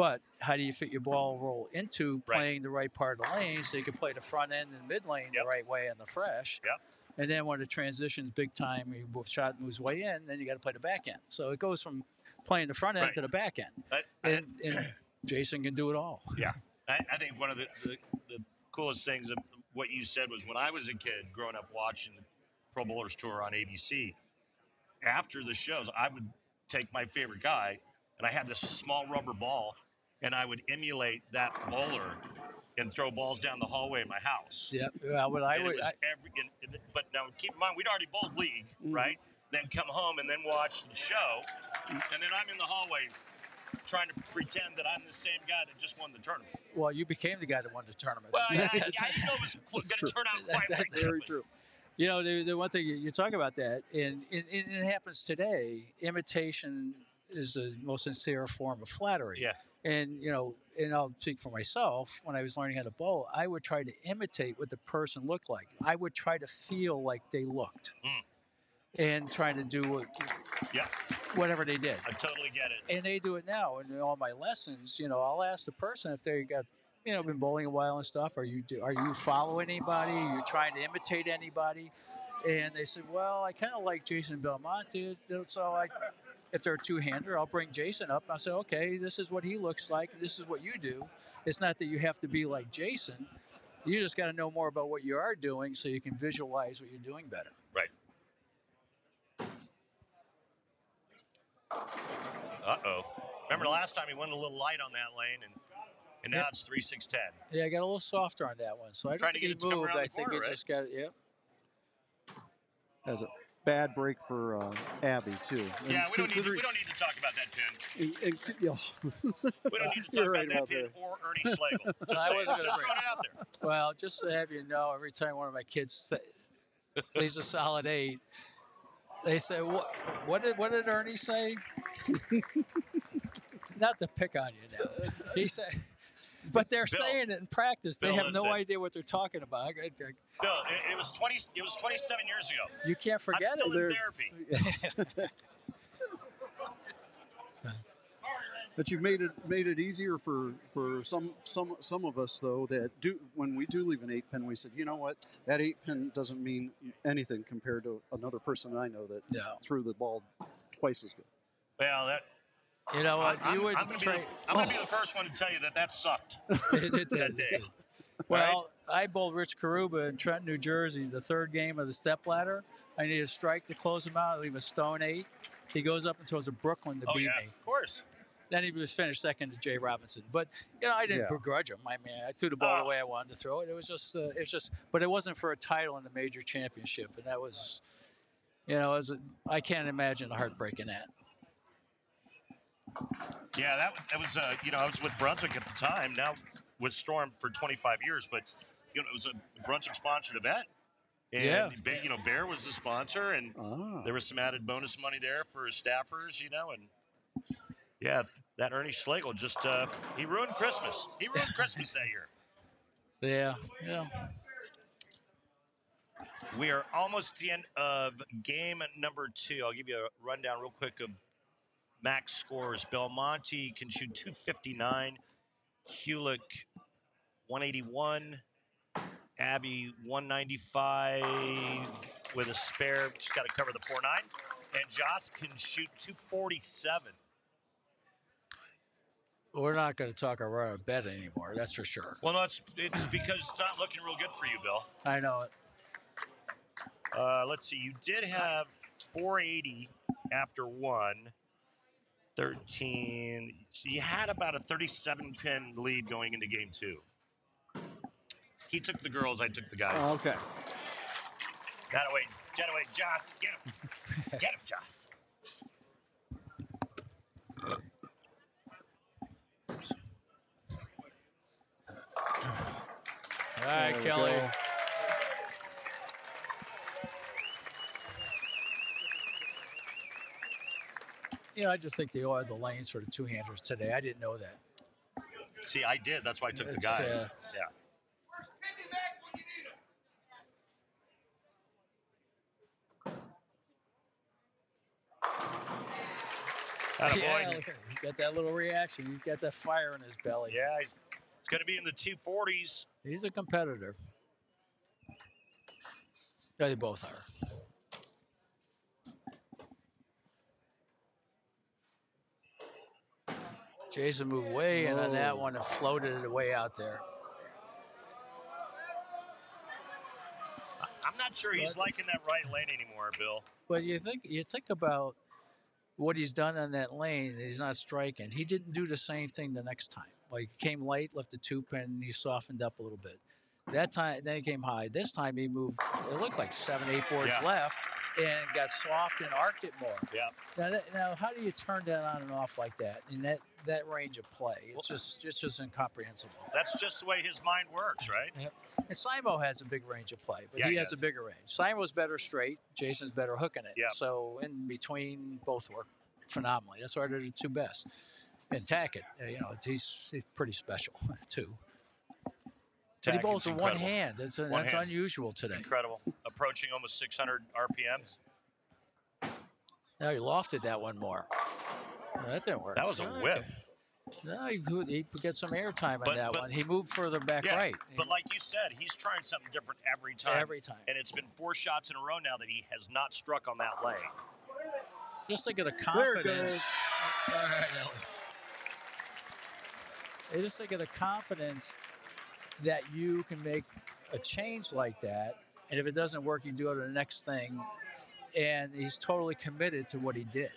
But how do you fit your ball roll into Right. playing the right part of the lane so you can play the front end and mid lane Yep. the right way and the fresh? Yep. And then when the transitions big time, you both shot moves way in, then you got to play the back end. So it goes from playing the front end Right. to the back end. I, I, And, and Jason can do it all. yeah, I, I think one of the, the, the coolest things of what you said was when I was a kid growing up watching the Pro Bowlers Tour on ABC, after the shows, I would take my favorite guy and I had this small rubber ball and I would emulate that bowler and throw balls down the hallway in my house. Yeah. Well, I and would. I, every, and, but now keep in mind, we'd already bowled league, Mm-hmm. right? Then come home and then watch the show, and then I'm in the hallway trying to pretend that I'm the same guy that just won the tournament. well, you became the guy that won the tournament. Well, I, I didn't know it was going to turn out quite That- like that. very true You know, the, the one thing you, you talk about that, and, and, and it happens today. Imitation is the most sincere form of flattery. Yeah. And you know, and I'll speak for myself. When I was learning how to bowl, I would try to imitate what the person looked like. I would try to feel like they looked, Mm. and trying to do what, Yeah, whatever they did. I totally get it. And they do it now. And in all my lessons, you know, I'll ask the person if they got, you know, been bowling a while and stuff. Are you do, are you following anybody? Are you trying to imitate anybody? And they said, well, I kind of like Jason Belmonte. So I, if they're a two-hander, I'll bring Jason up. And I'll say, okay, this is what he looks like. This is what you do. It's not that you have to be like Jason. You just got to know more about what you are doing so you can visualize what you're doing better. Right. Uh oh. Remember the last time he went a little light on that lane, and and now Yeah. it's three six ten. Yeah, I got a little softer on that one. So I don't Trying to get he it to come moved. I the think corner, he right? just got it. Yep. as a bad break for uh, Abby too and Yeah, we don't need to, we don't need to talk about that pin. and- and- yeah. We don't need to talk You're about right that about pin that. or Ernie Schlegel. Just, I wasn't gonna just bring throwing it out there. Well, just to have you know, every time one of my kids says, leaves a solid eight, they say, "What? What did what did Ernie say?" Not to pick on you now. He said, but they're Bill. saying it in practice. They Bill, have no idea what they're talking about. I- I- Bill, it, it was twenty. It was twenty-seven years ago. You can't forget I'm still it. in therapy. But you've made it made it easier for, for some some some of us though that do when we do leave an eight pin, we said, you know what, that eight pin doesn't mean anything compared to another person I know that No. threw the ball twice as good. Well, that You know what? I'm, you would I'm gonna, be trade. the, gonna be the first one to tell you that that sucked. It did, that day. did. Well, I bowled Rich Karuba in Trenton, New Jersey, the third game of the step ladder. I needed a strike to close him out, I leave a stone eight. He goes up and throws a Brooklyn to Oh beat yeah, me. of course. Then he was finished second to Jay Robinson. But you know, I didn't Yeah. begrudge him. I mean, I threw the ball Oh. the way I wanted to throw it. It was just, uh, it was just, but it wasn't for a title in the major championship, and that was, you know, it was a, I can't imagine the heartbreak in that. Yeah, that that was uh, you know I was with Brunswick at the time. Now with Storm for 25 years, but you know it was a Brunswick sponsored event. And Yeah. Ba- you know Bear was the sponsor, and Ah. there was some added bonus money there for his staffers. You know, and yeah, that Ernie Schlegel just uh, he ruined Christmas. He ruined Christmas that year. Yeah, yeah. We are almost at the end of game number two. I'll give you a rundown real quick of max scores. Belmonte can shoot 259, Kulick 181, Abby 195 with a spare. She's got to cover the 4 9. And Jos can shoot 247. We're not going to talk about a bet anymore. That's for sure. Well, no, it's, it's because it's not looking real good for you, Bill. I know it. Uh, let's see. You did have 480 after one. 13. So you had about a 37 pin lead going into game two. He took the girls, I took the guys. Oh, okay. Get away, get away, Jos. Get him. Get him, Jos. All right, Kelly. go. You know, I just think they all had the lanes for the two handers today. I didn't know that. See, I did. That's why I took the guys. uh, yeah. Yeah, boy. look. He's got that little reaction. He's got that fire in his belly. Yeah, he's, he's going to be in the 240s. He's a competitor. Yeah, they both are. Jason moved way in on that one and floated it way out there. I'm not sure he's liking that right lane anymore, Bill. But you think you think about what he's done on that lane. He's not striking. He didn't do the same thing the next time. Like he came late, left the two pin, and he softened up a little bit. That time, then he came high. This time he moved. It looked like seven, eight boards Yeah. left, and got soft and arced it more. Yeah. Now, that, now, how do you turn that on and off like that in that that range of play? It's just it's just incomprehensible. That's just the way his mind works, right? Yep. And Simo has a big range of play, but Yeah, he he has does. a bigger range. Simo's better straight. Jason's better hooking it. Yep. So in between, both work phenomenally. That's why they're the two best. And Tackett, uh, you know, he's, he's pretty special too. But he bowls with one hand. That's, uh, One that's hand. unusual today. Incredible. Approaching almost 600 RPMs. Now he lofted that one more. No, that didn't work. That was a whiff. No, he, he could get some airtime on But- that but- one. He moved further back Yeah, right. but like you said, he's trying something different every time. Every time. And it's been four shots in a row now that he has not struck on that leg. just think of the There it confidence. goes. All right, Ellie. Just think of the confidence that you can make a change like that, and if it doesn't work, you do it to the next thing. And he's totally committed to what he did,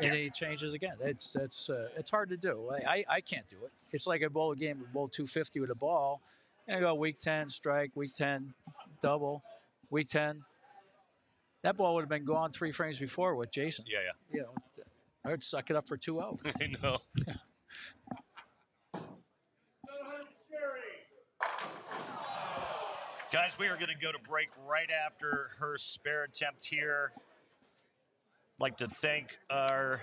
and he changes again. It's that's uh, it's hard to do. I, I I can't do it. It's like a bowl a game, bowl 250 with a ball, and I go week 10 strike, week 10 double, week 10. That ball would have been gone three frames before with Jason. Yeah, yeah. You know, I would suck it up for 2 0. I know. Guys, we are going to go to break right after her spare attempt here. Like to thank our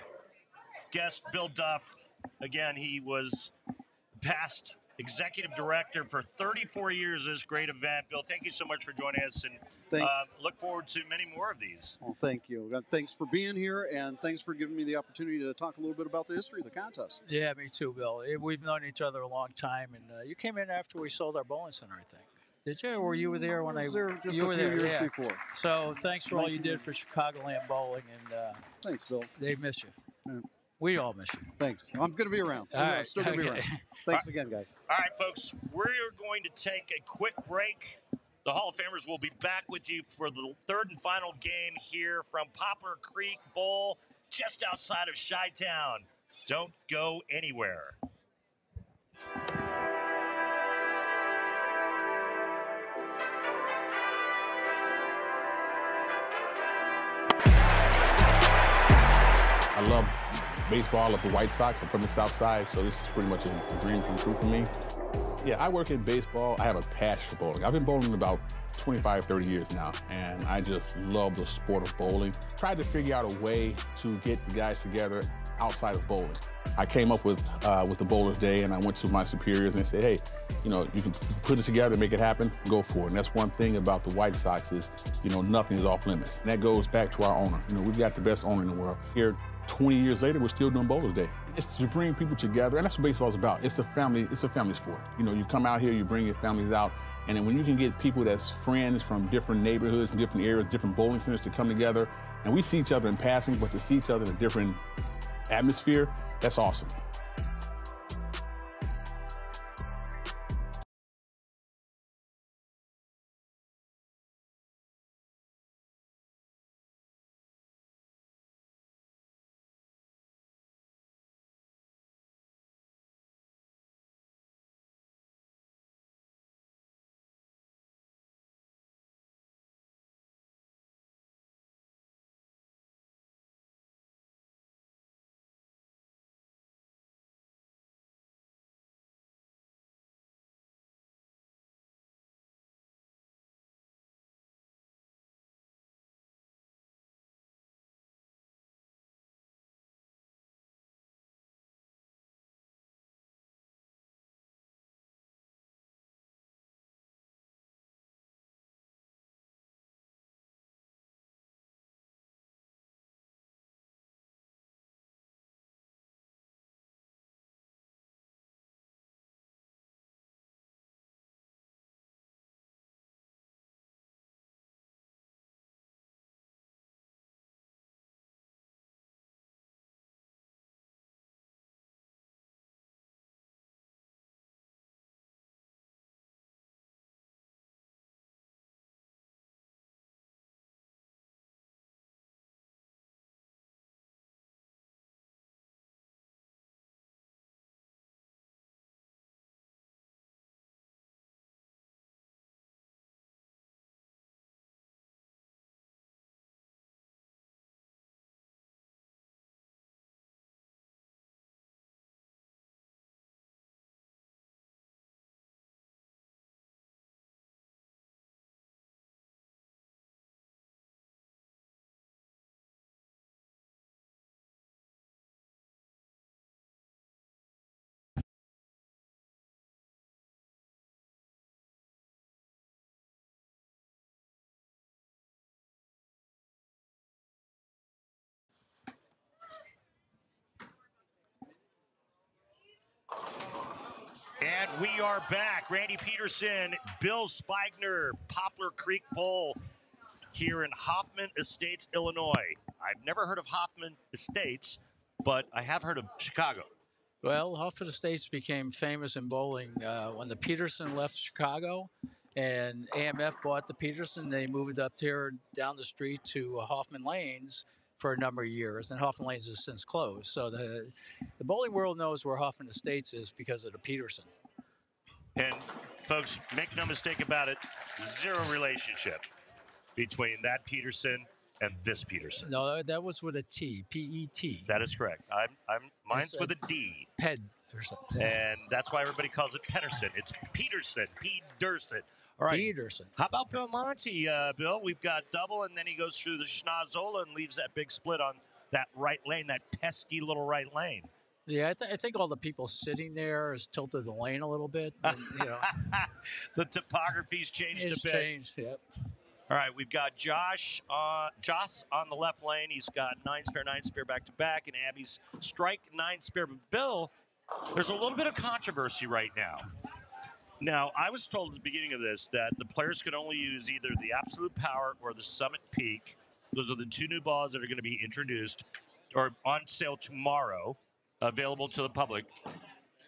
guest, Bill Duff. Again, he was past executive director for 34 years of this great event. Bill, thank you so much for joining us and Thank- uh, look forward to many more of these. Well, thank you. Thanks for being here, and thanks for giving me the opportunity to talk a little bit about the history of the contest. Yeah, me too, Bill. We've known each other a long time, and uh, you came in after we sold our bowling center, I think. Did you? Or were you were there when I I? was there just you a were few there, years yeah. before. So thanks for all you did for Chicagoland bowling, and uh, Thanks, Bill. they miss you. We all miss you. Thanks. I'm going to be around. All I'm still going to be around. Thanks again, guys. All right, folks, we're going to take a quick break. The Hall of Famers will be back with you for the third and final game here from Poplar Creek Bowl, just outside of Chi Town. Don't go anywhere. I love baseball. I love the White Sox. I'm from the South Side, so this is pretty much a dream come true for me. Yeah, I work in baseball. I have a passion for bowling. I've been bowling about 25, 30 years now, and I just love the sport of bowling. Tried to figure out a way to get the guys together outside of bowling. I came up with uh, with the Bowlers Day, and I went to my superiors and they said, "Hey, you know, you can put it together, make it happen, go for it." And that's one thing about the White Sox is, you know, nothing is off limits. And that goes back to our owner. You know, we've got the best owner in the world. Here, 20 years later, we're still doing Bowlers Day. It's to bring people together, and that's what baseball's about. It's a family. It's a family sport. You know, you come out here, you bring your families out, and then when you can get people that's friends from different neighborhoods and different areas, different bowling centers to come together, and we see each other in passing, but to see each other in a different atmosphere, that's awesome. And we are back. Randy Pedersen, Bill Spigner, Poplar Creek Bowl here in Hoffman Estates, Illinois. I've never heard of Hoffman Estates, but I have heard of Chicago. Well, Hoffman Estates became famous in bowling uh, when the Petersen left Chicago, and AMF bought the Petersen. They moved up here down the street to Hoffman Lanes for a number of years, and Hoffman Lanes has since closed. So the the bowling world knows where Hoffman Estates is because of the Petersen. And folks, make no mistake about it, zero relationship between that Petersen and this Pedersen. No, that was with a T, P E T. That is correct. I'm, I'm mine's It's, with a D, Ped or something. and that's why everybody calls it Pedersen. It's Peterson, Peterson. All right. Peterson. How about Belmonte, uh, Bill? We've got double, and then he goes through the Schnozola and leaves that big split on that right lane, that pesky little right lane. Yeah, I, th- I think all the people sitting there has tilted the lane a little bit. And, you know, the topography's changed it's a bit. changed. Yep. All right, we've got Josh, uh, Jos on the left lane. He's got nine spare, nine spare back to back, and Abby's strike nine spare. But Bill, there's a little bit of controversy right now. Now, I was told at the beginning of this that the players could only use either the absolute power or the summit peak. Those are the two new balls that are going to be introduced or on sale tomorrow, available to the public.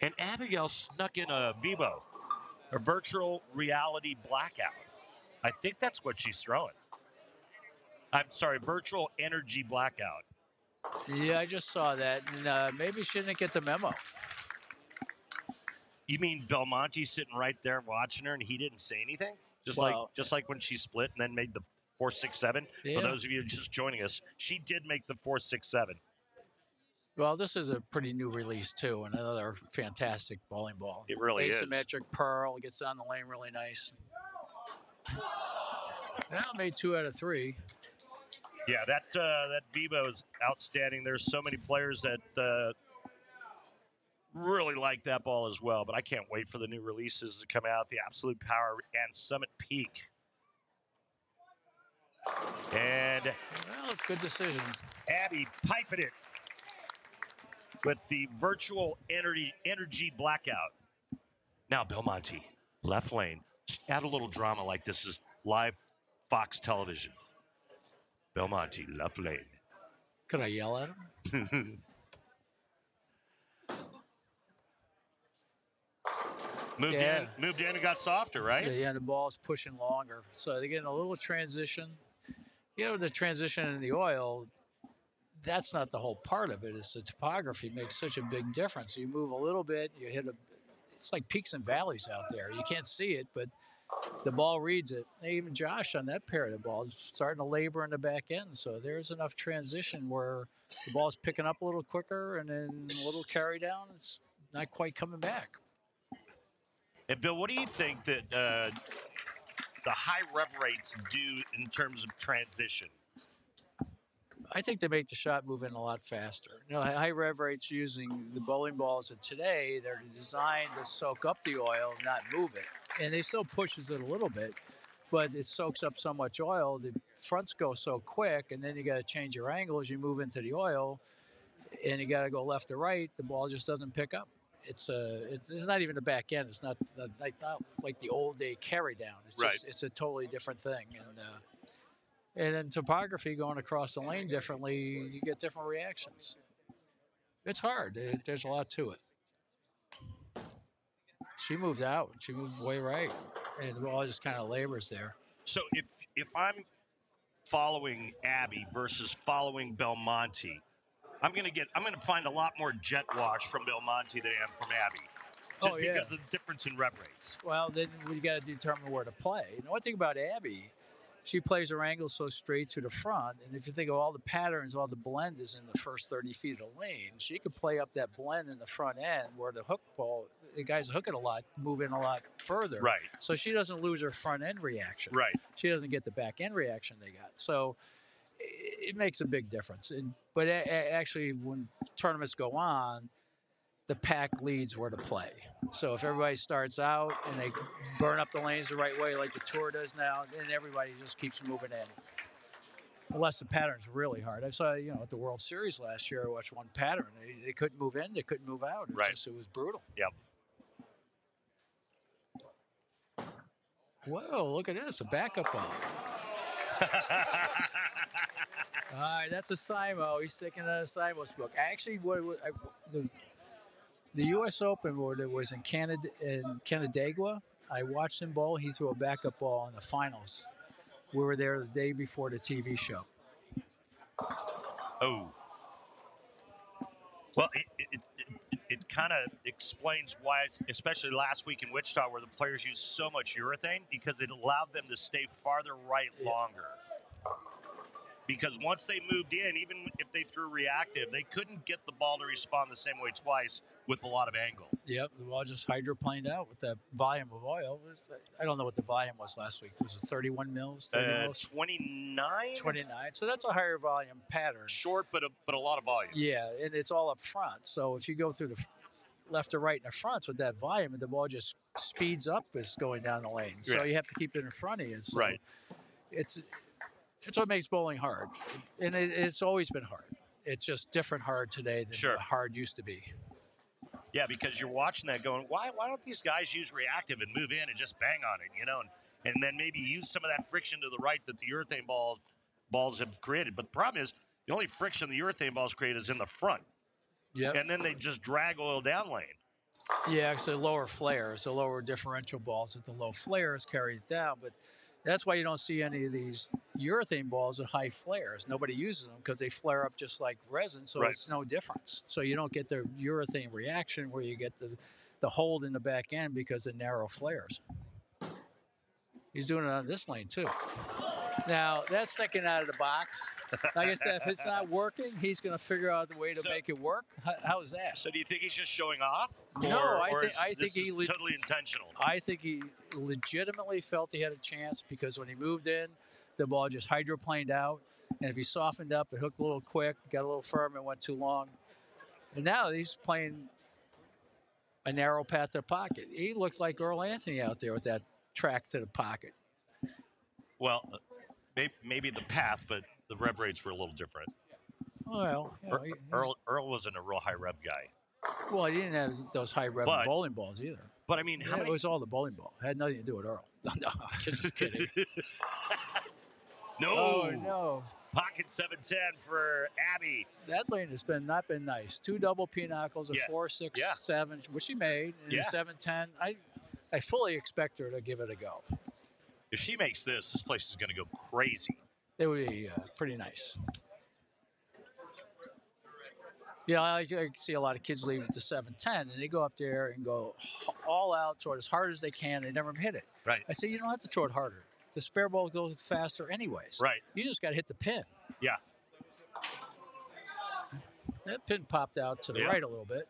And Abigail snuck in a Vivo, a virtual reality blackout. I think that's what she's throwing. I'm sorry, virtual energy blackout. Yeah, I just saw that, and uh, maybe she didn't get the memo. You mean Belmonte sitting right there watching her and he didn't say anything? Just like just like when she split and then made the four six seven. Yeah. For those of you just joining us, she did make the four six seven. Well, this is a pretty new release too, and another fantastic bowling ball. It really is. Asymmetric pearl gets on the lane really nice. Now made two out of three. Yeah, that uh, that Vivo is outstanding. There's so many players that uh, really like that ball as well. But I can't wait for the new releases to come out. The Absolute Power and Summit Peak. And Well, it's good decision. Abby piping it with the virtual energy energy blackout. Now Belmonte, left lane. Just add a little drama like this is live Fox television. Belmonte, left lane. Could I yell at him? Moved Yeah. in, moved in and got softer, right? Yeah, yeah, the ball's pushing longer. So they're getting a little transition. You know, the transition in the oil, that's not the whole part of it. It's the topography makes such a big difference. You move a little bit, you hit a, it's like peaks and valleys out there. You can't see it, but the ball reads it. Even Josh on that pair of the balls starting to labor in the back end. So there's enough transition where the ball's picking up a little quicker and then a little carry down. It's not quite coming back. And Bill, what do you think that uh, the high rev rates do in terms of transition? I think they make the shot move in a lot faster. You know, high rev rates using the bowling balls of today, they're designed to soak up the oil, not move it. And they still pushes it a little bit, but it soaks up so much oil, the fronts go so quick, and then you got to change your angle as you move into the oil, and you got to go left to right. The ball just doesn't pick up. It's a, it's, it's not even the back end. It's not not, like- not like the old day carry down. It's Right. just, it's a totally different thing. And uh, and then topography going across the lane differently, you get different reactions. It's hard. It- there's a lot to it. She moved out. She moved way right, and ball just kind of labors there. So if if I'm following Abby versus following Belmonte, I'm gonna get I'm gonna find a lot more jet wash from Belmonte than I am from Abby. Oh, just Oh, yeah. because of the difference in rev rates. Well, then we got to determine where to play. And one thing about Abby, she plays her angle so straight to the front, and if you think of all the patterns, all the blend is in the first 30 feet of the lane. She could play up that blend in the front end where the hook ball, the guys hook it a lot, move in a lot further. Right. So she doesn't lose her front end reaction. Right. She doesn't get the back end reaction they got. So it makes a big difference. And but a- a- actually, when tournaments go on, the pack leads where to play. So if everybody starts out and they burn up the lanes the right way, like the tour does now, then everybody just keeps moving in. Unless the pattern's really hard. I saw, you know, at the World Series last year, I watched one pattern. They, they couldn't move in, they couldn't move out. It, Right. just, it was brutal. Yep. Whoa, look at this, a backup ball. All right, that's a Simo. He's sticking to a Simo's book. Actually, what, I, the the U.S. Open where it was in Canada in Canandaigua, I watched him bowl. He threw a backup ball in the finals. We were there the day before the TV show. Oh. Well, it, it, it, it, it kind of explains why, especially last week in Wichita, where the players used so much urethane because it allowed them to stay farther right longer. Because once they moved in, even if they threw reactive, they couldn't get the ball to respond the same way twice with a lot of angle. Yep, the ball just hydroplaned out with that volume of oil. Was- I don't know what the volume was last week. Was it 31 mils? 30 Uh, mils? 29? 29. So that's a higher volume pattern. Short, but a, but a lot of volume. Yeah, and it's all up front. So if you go through the left to right in the fronts with that volume, and the ball just speeds up as going down the lane. So Yeah. you have to keep it in front of you. So Right. It's it's what makes bowling hard, and it, it's always been hard. It's just different hard today than Sure. hard used to be. Yeah, because you're watching that going, why why don't these guys use reactive and move in and just bang on it, you know, and, and then maybe use some of that friction to the right that the urethane balls balls have created. But the problem is The only friction the urethane balls create is in the front, Yeah. and then they just drag oil down lane. Yeah, because the lower flares, the lower differential balls at the low flares carry it down. But that's why you don't see any of these urethane balls at high flares. Nobody uses them because they flare up just like resin, so Right. it's no difference. So you don't get the urethane reaction where you get the, the hold in the back end because of narrow flares. He's doing it on this lane too. Now that's second out of the box. Like I said, if it's not working, he's going to figure out the way to So- make it work. How, how is that? So do you think he's just showing off? No, or, I or think- is I think he le- totally intentional. I think he legitimately felt he had a chance because when he moved in, the ball just hydroplaned out. And if he softened up, it hooked a little quick, got a little firm, and went too long. And now he's playing a narrow path to the pocket. He looked like Earl Anthony out there with that track to the pocket. Well, maybe, maybe the path, but the rev rates were a little different. Well, you know, Earl, Earl, Earl wasn't a real high rev guy. well, he didn't have those high rev But- bowling balls either. But I mean, how Yeah, many? It was all the bowling ball. It had nothing to do with Earl. no, I'm just kidding. no, oh no. pocket seven ten for Abby. that lane has been not been nice. Two double pinochles, a Yeah. four, six, Yeah. seven, which she made, and Yeah. a seven ten. I I fully expect her to give it a go. If she makes this, this place is going to go crazy. It would be uh, pretty nice. Yeah, I, I see a lot of kids leave at the seven ten, and they go up there and go all out, it as hard as they can. They never hit it. Right. I say you don't have to throw it harder. The spare ball goes faster anyways. Right. You just got to hit the pin. Yeah. That pin popped out to the Yeah. right a little bit.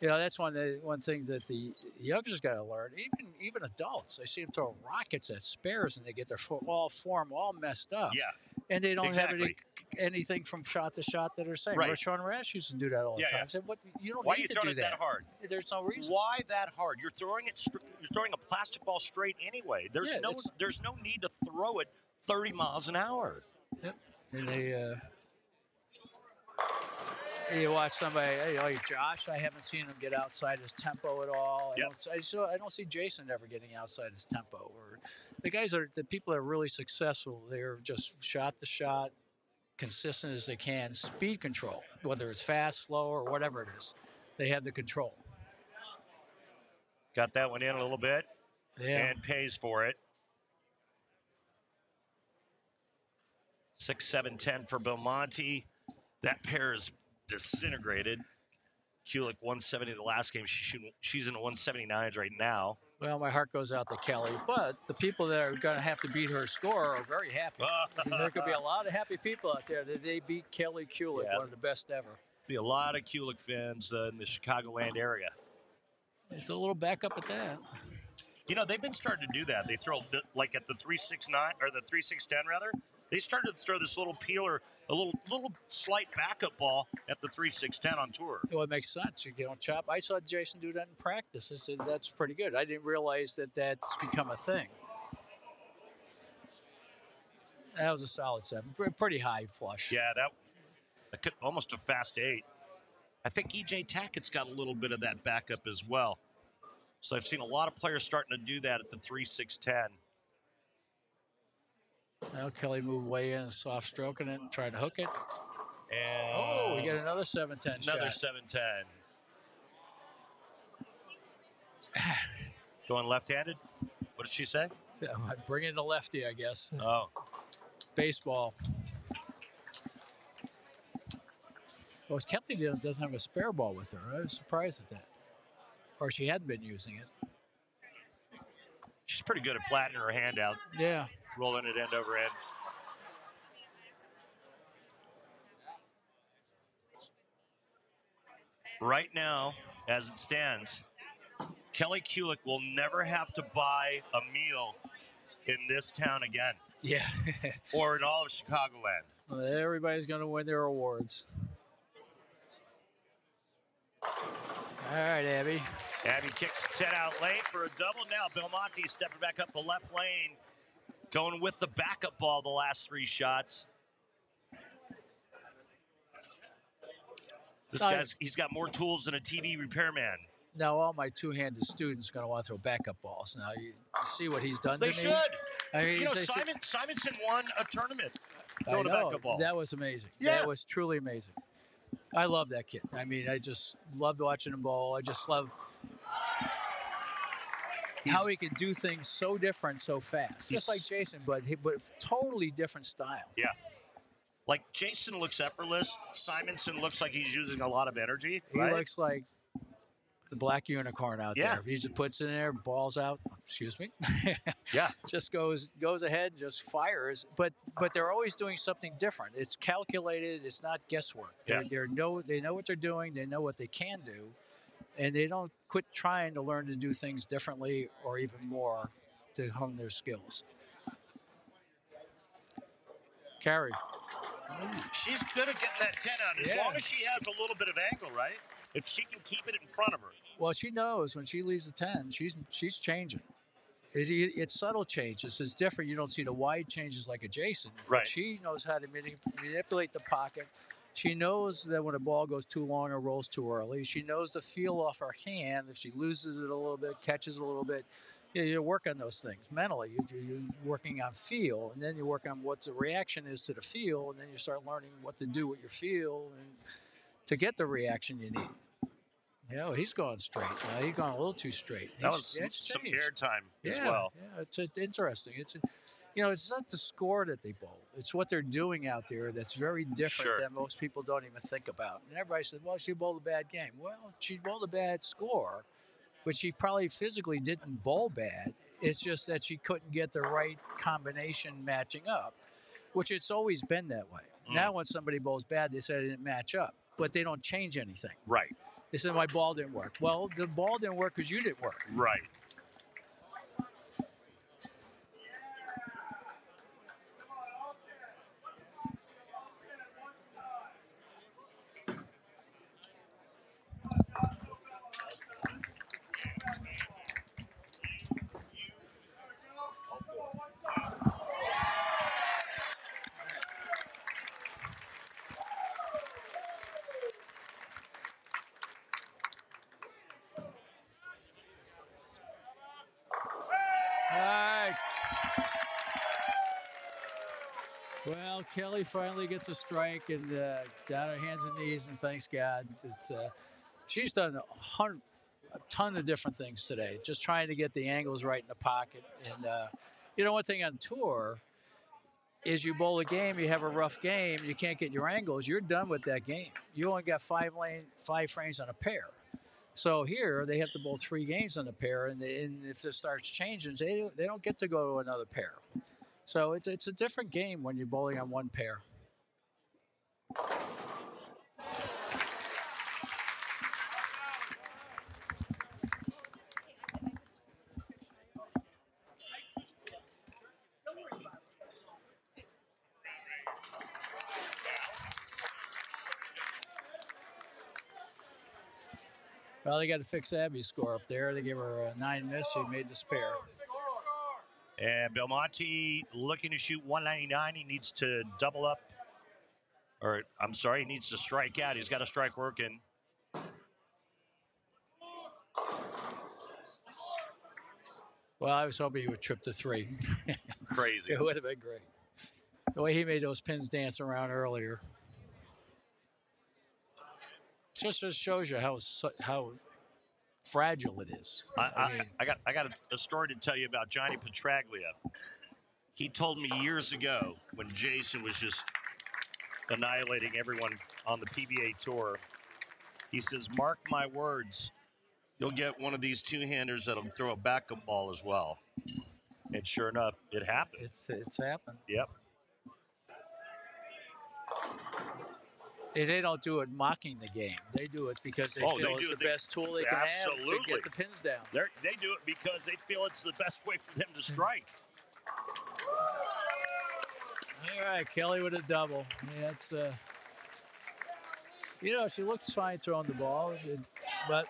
You know, that's one the one thing that the youngsters got to learn. Even even adults, they see them throw rockets at spares, and they get their foot all form all messed up. Yeah. and they don't have any anything from shot to shot that are saying. Right. Rashawn Rash used to do that all the Yeah, time. yeah. Said, what? You don't Why are need you to throwing do it that hard? There's no reason. Why that hard? You're throwing it. You're throwing a plastic ball straight anyway. There's Yeah, no. There's no need to throw it 30 miles an hour. Yep. And they, uh, you watch somebody, hey, oh, like Josh. I haven't seen him get outside his tempo at all. I Yep. don't. I, so I don't see Jason ever getting outside his tempo. Or the guys are the people that are really successful. They're just shot to shot, consistent as they can. Speed control, whether it's fast, slow, or whatever it is, they have the control. Got that one in a little bit Yeah. and pays for it. Six, seven, ten for Belmonte. That pair is disintegrated. Kulick 170 the last game. She she's in the 179s right now. Well, my heart goes out to Kelly, but the people that are going to have to beat her score are very happy. There could be a lot of happy people out there that they beat Kelly Kulick, Yeah. one of the best ever. Be a lot of Kulick fans uh, in the Chicagoland area. It's a little backup at that. You know, they've been starting to do that. They throw like at the 369 or the 3610 rather. They started to throw this little peeler, a little little slight backup ball at the 3610 on tour. Well, it makes sense. You don't chop. I saw Jason do that in practice. I said that's pretty good. I didn't realize that that's become a thing. That was a solid seven, pretty high flush. Yeah, that, could almost a fast eight. I think EJ Tackett's got a little bit of that backup as well. So I've seen a lot of players starting to do that at the 3610. Now Kelly moved way in, soft stroking it, trying to hook it. And Oh, we get another seven ten another shot. 710. Going left-handed. What did she say? Yeah, Bring in the lefty, I guess. Oh, Baseball. Well, Kelly doesn't have a spare ball with her. I was surprised at that. Or she hadn't been using it. she's pretty good at flattening her hand out, Yeah. Rolling it end over end. Right now, as it stands, Kelly Kulick will never have to buy a meal in this town again Yeah. or in all of Chicagoland. Well, Everybody's going to win their awards. All right, Abby. Abby kicks head out late for a double. Now Belmonte stepping back up the left lane, going with the backup ball the last three shots. This guy's he's got more tools than a TV repairman. Now, all my two-handed students are going to want to throw backup balls. Now, you see what he's done They should. I mean, You know, Simon Simonsen won a tournament I throwing a know. backup ball. That was amazing. Yeah. That was truly amazing. I love that kid. I mean, I just loved watching him bowl. I just love how he can do things so different so fast. Just like Jason, but he, but totally different style. Yeah. Like Jason looks effortless. Simonsen looks like he's using a lot of energy. He right? looks like the black unicorn out Yeah. there. He just puts it in there, balls out. Excuse me. Yeah. just goes goes ahead, just fires. But but they're always doing something different. It's calculated. It's not guesswork. Yeah. They're, they're know they know what they're doing. They know what they can do, and they don't quit trying to learn to do things differently or even more to hone their skills. Carrie. She's good at getting that 10 out as Yeah. long as she has a little bit of angle, right? If she can keep it in front of her. Well, she knows when she leaves the ten, she's she's changing. It, it- it's subtle changes. It's different. You don't see the wide changes like a Jason. but Right. She knows how to mani- manipulate the pocket. She knows that when a ball goes too long or rolls too early. She knows the feel off her hand. If she loses it a little bit, catches a little bit, you, you work on those things mentally. You, you're working on feel, and then you work on what the reaction is to the feel, and then you start learning what to do with your feel and to get the reaction you need. Yeah, well, he's going straight. He's gone a little too straight. That He's- was some, it's some air time as well. Yeah, it's, it's interesting. It's a, you know, it's not the score that they bowl. It's what they're doing out there that's very different Sure. that most people don't even think about. And everybody said, "Well, she bowled a bad game." Well, she bowled a bad score, but she probably physically didn't bowl bad. It's just that she couldn't get the right combination matching up, which it's always been that way. Mm. Now, when somebody bowls bad, they say it didn't match up, but they don't change anything. Right, They said my ball didn't work. Well, the ball didn't work because you didn't work. right. All right. Well, Kelly finally gets a strike and uh, down her hands and knees, and thanks God. It's uh, she's done a hundred, a ton of different things today, just trying to get the angles right in the pocket. And uh, you know, one thing on tour is you bowl a game, you have a rough game, you can't get your angles, you're done with that game. You only got five lane, five frames on a pair. So here they have to bowl three games on a pair, and, they, and if it starts changing, they they don't get to go to another pair. So it's it's a different game when you're bowling on one pair. Well, they got to fix Abby's score up there. They gave her a nine miss. She made the spare. And Belmonte looking to shoot 199. He needs to double up. Or, I'm sorry, he needs to strike out. He's got a strike working. Well, I was hoping he would trip to three. Crazy. it would have been great. The way he made those pins dance around earlier. Just, just shows you how how fragile it is. I, I I, I got I got a, a story to tell you about Johnny Petraglia. He told me years ago when Jason was just annihilating everyone on the PBA tour. He says, "Mark my words, you'll get one of these two-handers that'll throw a backup ball as well." And sure enough, it happened. It's it's happened. Yep. They don't do it mocking the game. They do it because they Oh, feel do it's it. the They- best tool they can have to Absolutely. get the pins down. They're, they do it because they feel it's the best way for them to strike. All right, Kelly with a double. Yeah, it's uh, you know, she looks fine throwing the ball, but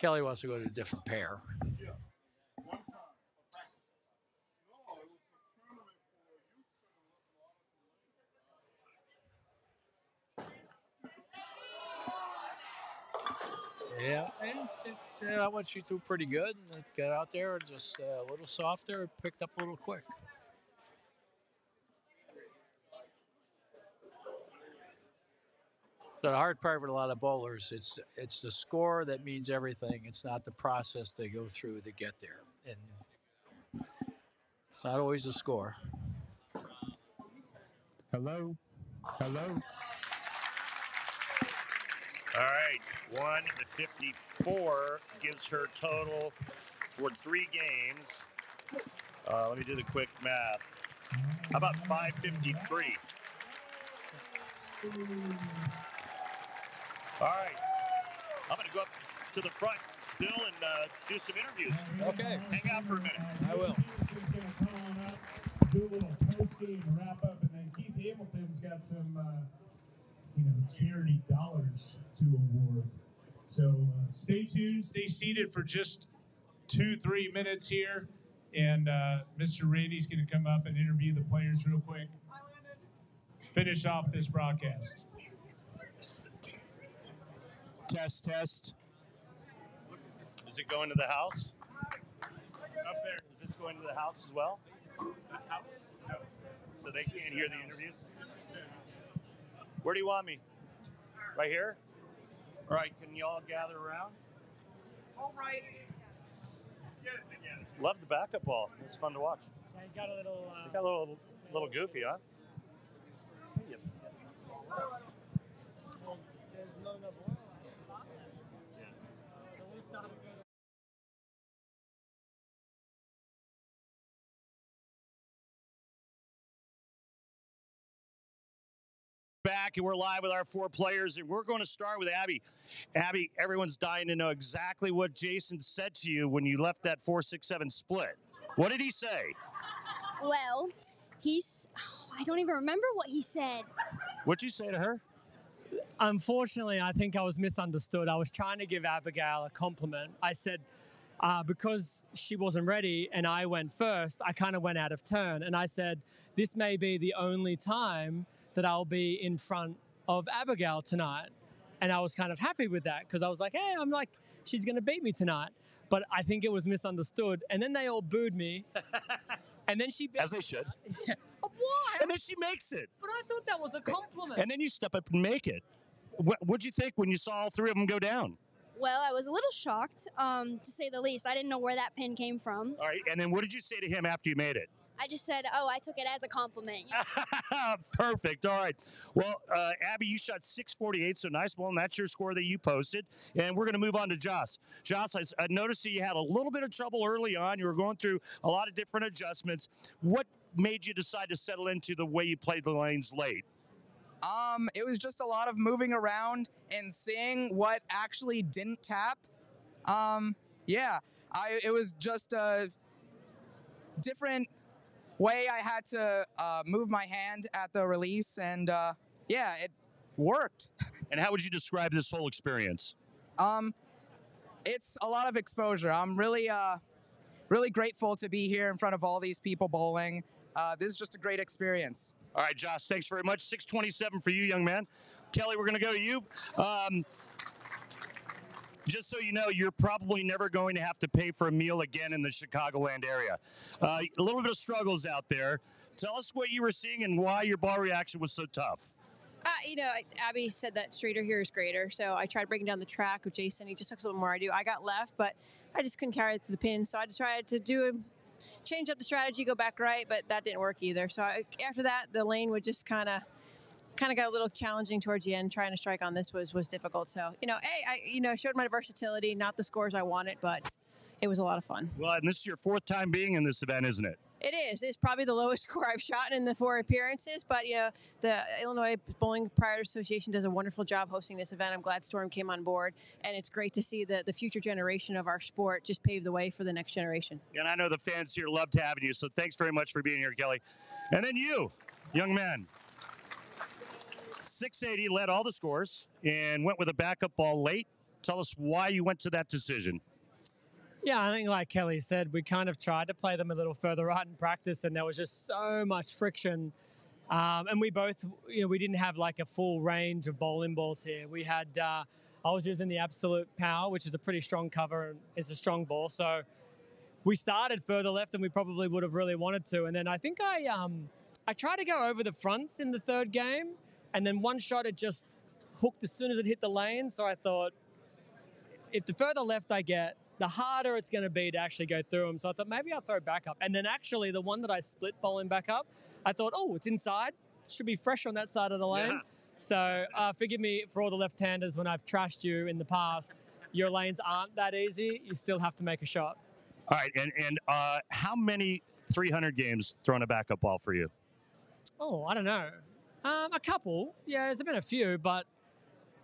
Kelly wants to go to a different pair. Yeah, it, uh, I went she threw pretty good. It got out there, just uh, a little softer, picked up a little quick. So the hard part with a lot of bowlers, it's it's the score that means everything. It's not the process they go through to get there, and it's not always the score. Hello? Hello? All right, 1 to 54 gives her total for three games. Uh, let me do the quick math. How about 553? All right, I'm going to go up to the front, Bill, and uh, do some interviews. Okay. Hang out for a minute. I will. Do a little post game wrap up, and then Keith Hamilton's got some, uh, you know, charity dollars to award. So uh, stay tuned, stay seated for just two, three minutes here, and uh, Mr. Randy's going to come up and interview the players real quick. Finish off this broadcast. Test, test. Is it going to the house? Up there. Is this going to the house as well? The house? No. So they can't hear the interviews? Where do you want me? Right here? All right, can you all gather around? All right. Get it together. Love the backup ball. It's fun to watch. Yeah, you got a little. Uh, got a little, little goofy, huh? Back and we're live with our four players, and we're going to start with Abby. Abby, everyone's dying to know exactly what Jason said to you when you left that four six seven split. What did he say? Well, he's. oh, I don't even remember what he said. What'd you say to her? Unfortunately, I think I was misunderstood. I was trying to give Abigail a compliment. I said, uh, because she wasn't ready and I went first, I kind of went out of turn. And I said, this may be the only time that I'll be in front of Abigail tonight. And I was kind of happy with that because I was like, hey, I'm like, she's going to beat me tonight. But I think it was misunderstood. And then they all booed me. and then she. As they should. Oh, why? And then she makes it. But I thought that was a compliment. And then you step up and make it. What, what'd you think when you saw all three of them go down? Well, I was a little shocked, um, to say the least. I didn't know where that pin came from. All right, and then what did you say to him after you made it? I just said, "Oh, I took it as a compliment." Perfect. All right. Well, uh, Abby, you shot 648, so nice. Well, and that's your score that you posted. And we're going to move on to Jos. Jos, I, I noticed that you had a little bit of trouble early on. You were going through a lot of different adjustments. What made you decide to settle into the way you played the lanes late? Um, it was just a lot of moving around and seeing what actually didn't tap. Um, yeah, I it was just a different way I had to uh, move my hand at the release, and uh, yeah, it worked. And how would you describe this whole experience? Um, it's a lot of exposure. I'm really, uh, really grateful to be here in front of all these people bowling. Uh, this is just a great experience. All right, Josh, thanks very much. 627 for you, young man. Kelly, we're going to go to you. Um, just so you know, you're probably never going to have to pay for a meal again in the Chicagoland area. Uh, a little bit of struggles out there. Tell us what you were seeing and why your ball reaction was so tough. Uh, you know, Abby said that straighter here is greater. So I tried breaking down the track with Jason. He just took a little more I do. I got left, but I just couldn't carry it to the pin. So I just tried to do a change up the strategy, go back right, but that didn't work either. So I, after that, the lane would just kind of kind of got a little challenging towards the end. Trying to strike on this was was difficult. So you know, hey, I you know showed my versatility, not the scores I wanted, but it was a lot of fun. Well, and this is your fourth time being in this event, isn't it? It is. It's probably the lowest score I've shot in the four appearances, but you know the Illinois Bowling Proprietors Association does a wonderful job hosting this event. I'm glad Storm came on board, and it's great to see the the future generation of our sport just pave the way for the next generation. And I know the fans here loved having you, so thanks very much for being here, Kelly. And then you, young man. 680 led all the scores and went with a backup ball late. Tell us why you went to that decision. Yeah, I think like Kelly said, we kind of tried to play them a little further out in practice, and there was just so much friction Um, and we both, you know, we didn't have like a full range of bowling balls here. We had, uh, I was using the Absolute Power, which is a pretty strong cover and it's a strong ball. So we started further left than we probably would have really wanted to. And then I think I, um, I tried to go over the fronts in the third game, and then one shot it just hooked as soon as it hit the lane. So I thought, if the further left I get, the harder it's going to be to actually go through them. So I thought maybe I'll throw back up. And then actually, the one that I split bowling back up, I thought, oh, it's inside. Should be fresh on that side of the lane. Yeah. So uh, forgive me for all the left-handers when I've trashed you in the past. Your lanes aren't that easy. You still have to make a shot. All right, and and uh, how many 300 games throwing a backup ball for you? Oh, I don't know. Um, a couple. Yeah, there's been a few, but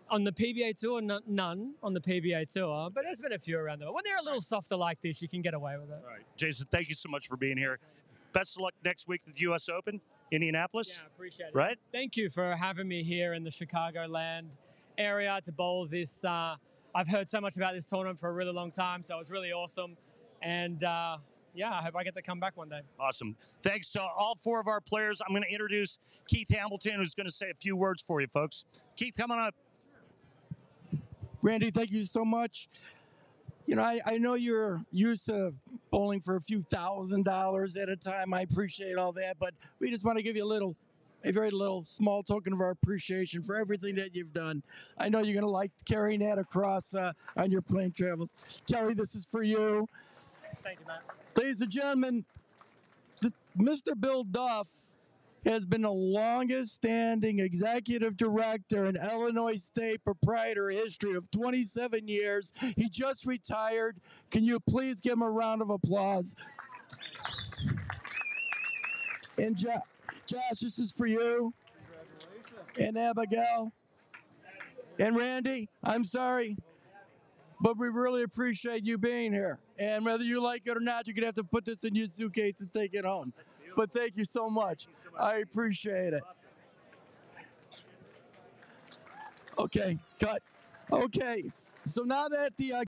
on the PBA tour, n- none on the PBA tour. But there's been a few around there. When they're a little softer like this, you can get away with it. All right, Jason, thank you so much for being here. Best of luck next week at the U.S. Open, Indianapolis. Yeah, appreciate it. Right? Thank you for having me here in the Chicagoland area to bowl this. Uh, I've heard so much about this tournament for a really long time, so it was really awesome. And uh, yeah, I hope I get to come back one day. Awesome. Thanks to all four of our players. I'm going to introduce Keith Hamilton, who's going to say a few words for you, folks. Keith, come on up. Randy, thank you so much. You know, I, I know you're used to bowling for a few thousand dollars at a time. I appreciate all that, but we just want to give you a little, a very little small token of our appreciation for everything that you've done. I know you're going to like carrying that across uh, on your plane travels. Kelly, this is for you. Thank you, Matt. Ladies and gentlemen, the, Mr. Bill Duff has been the longest standing executive director in Illinois State proprietor history of 27 years. He just retired. Can you please give him a round of applause? And jo- Josh, this is for you. And Abigail. And Randy, I'm sorry, but we really appreciate you being here. And whether you like it or not, you're going to have to put this in your suitcase and take it home. But thank you so much. I appreciate it. Okay, cut. Okay, so now that the uh,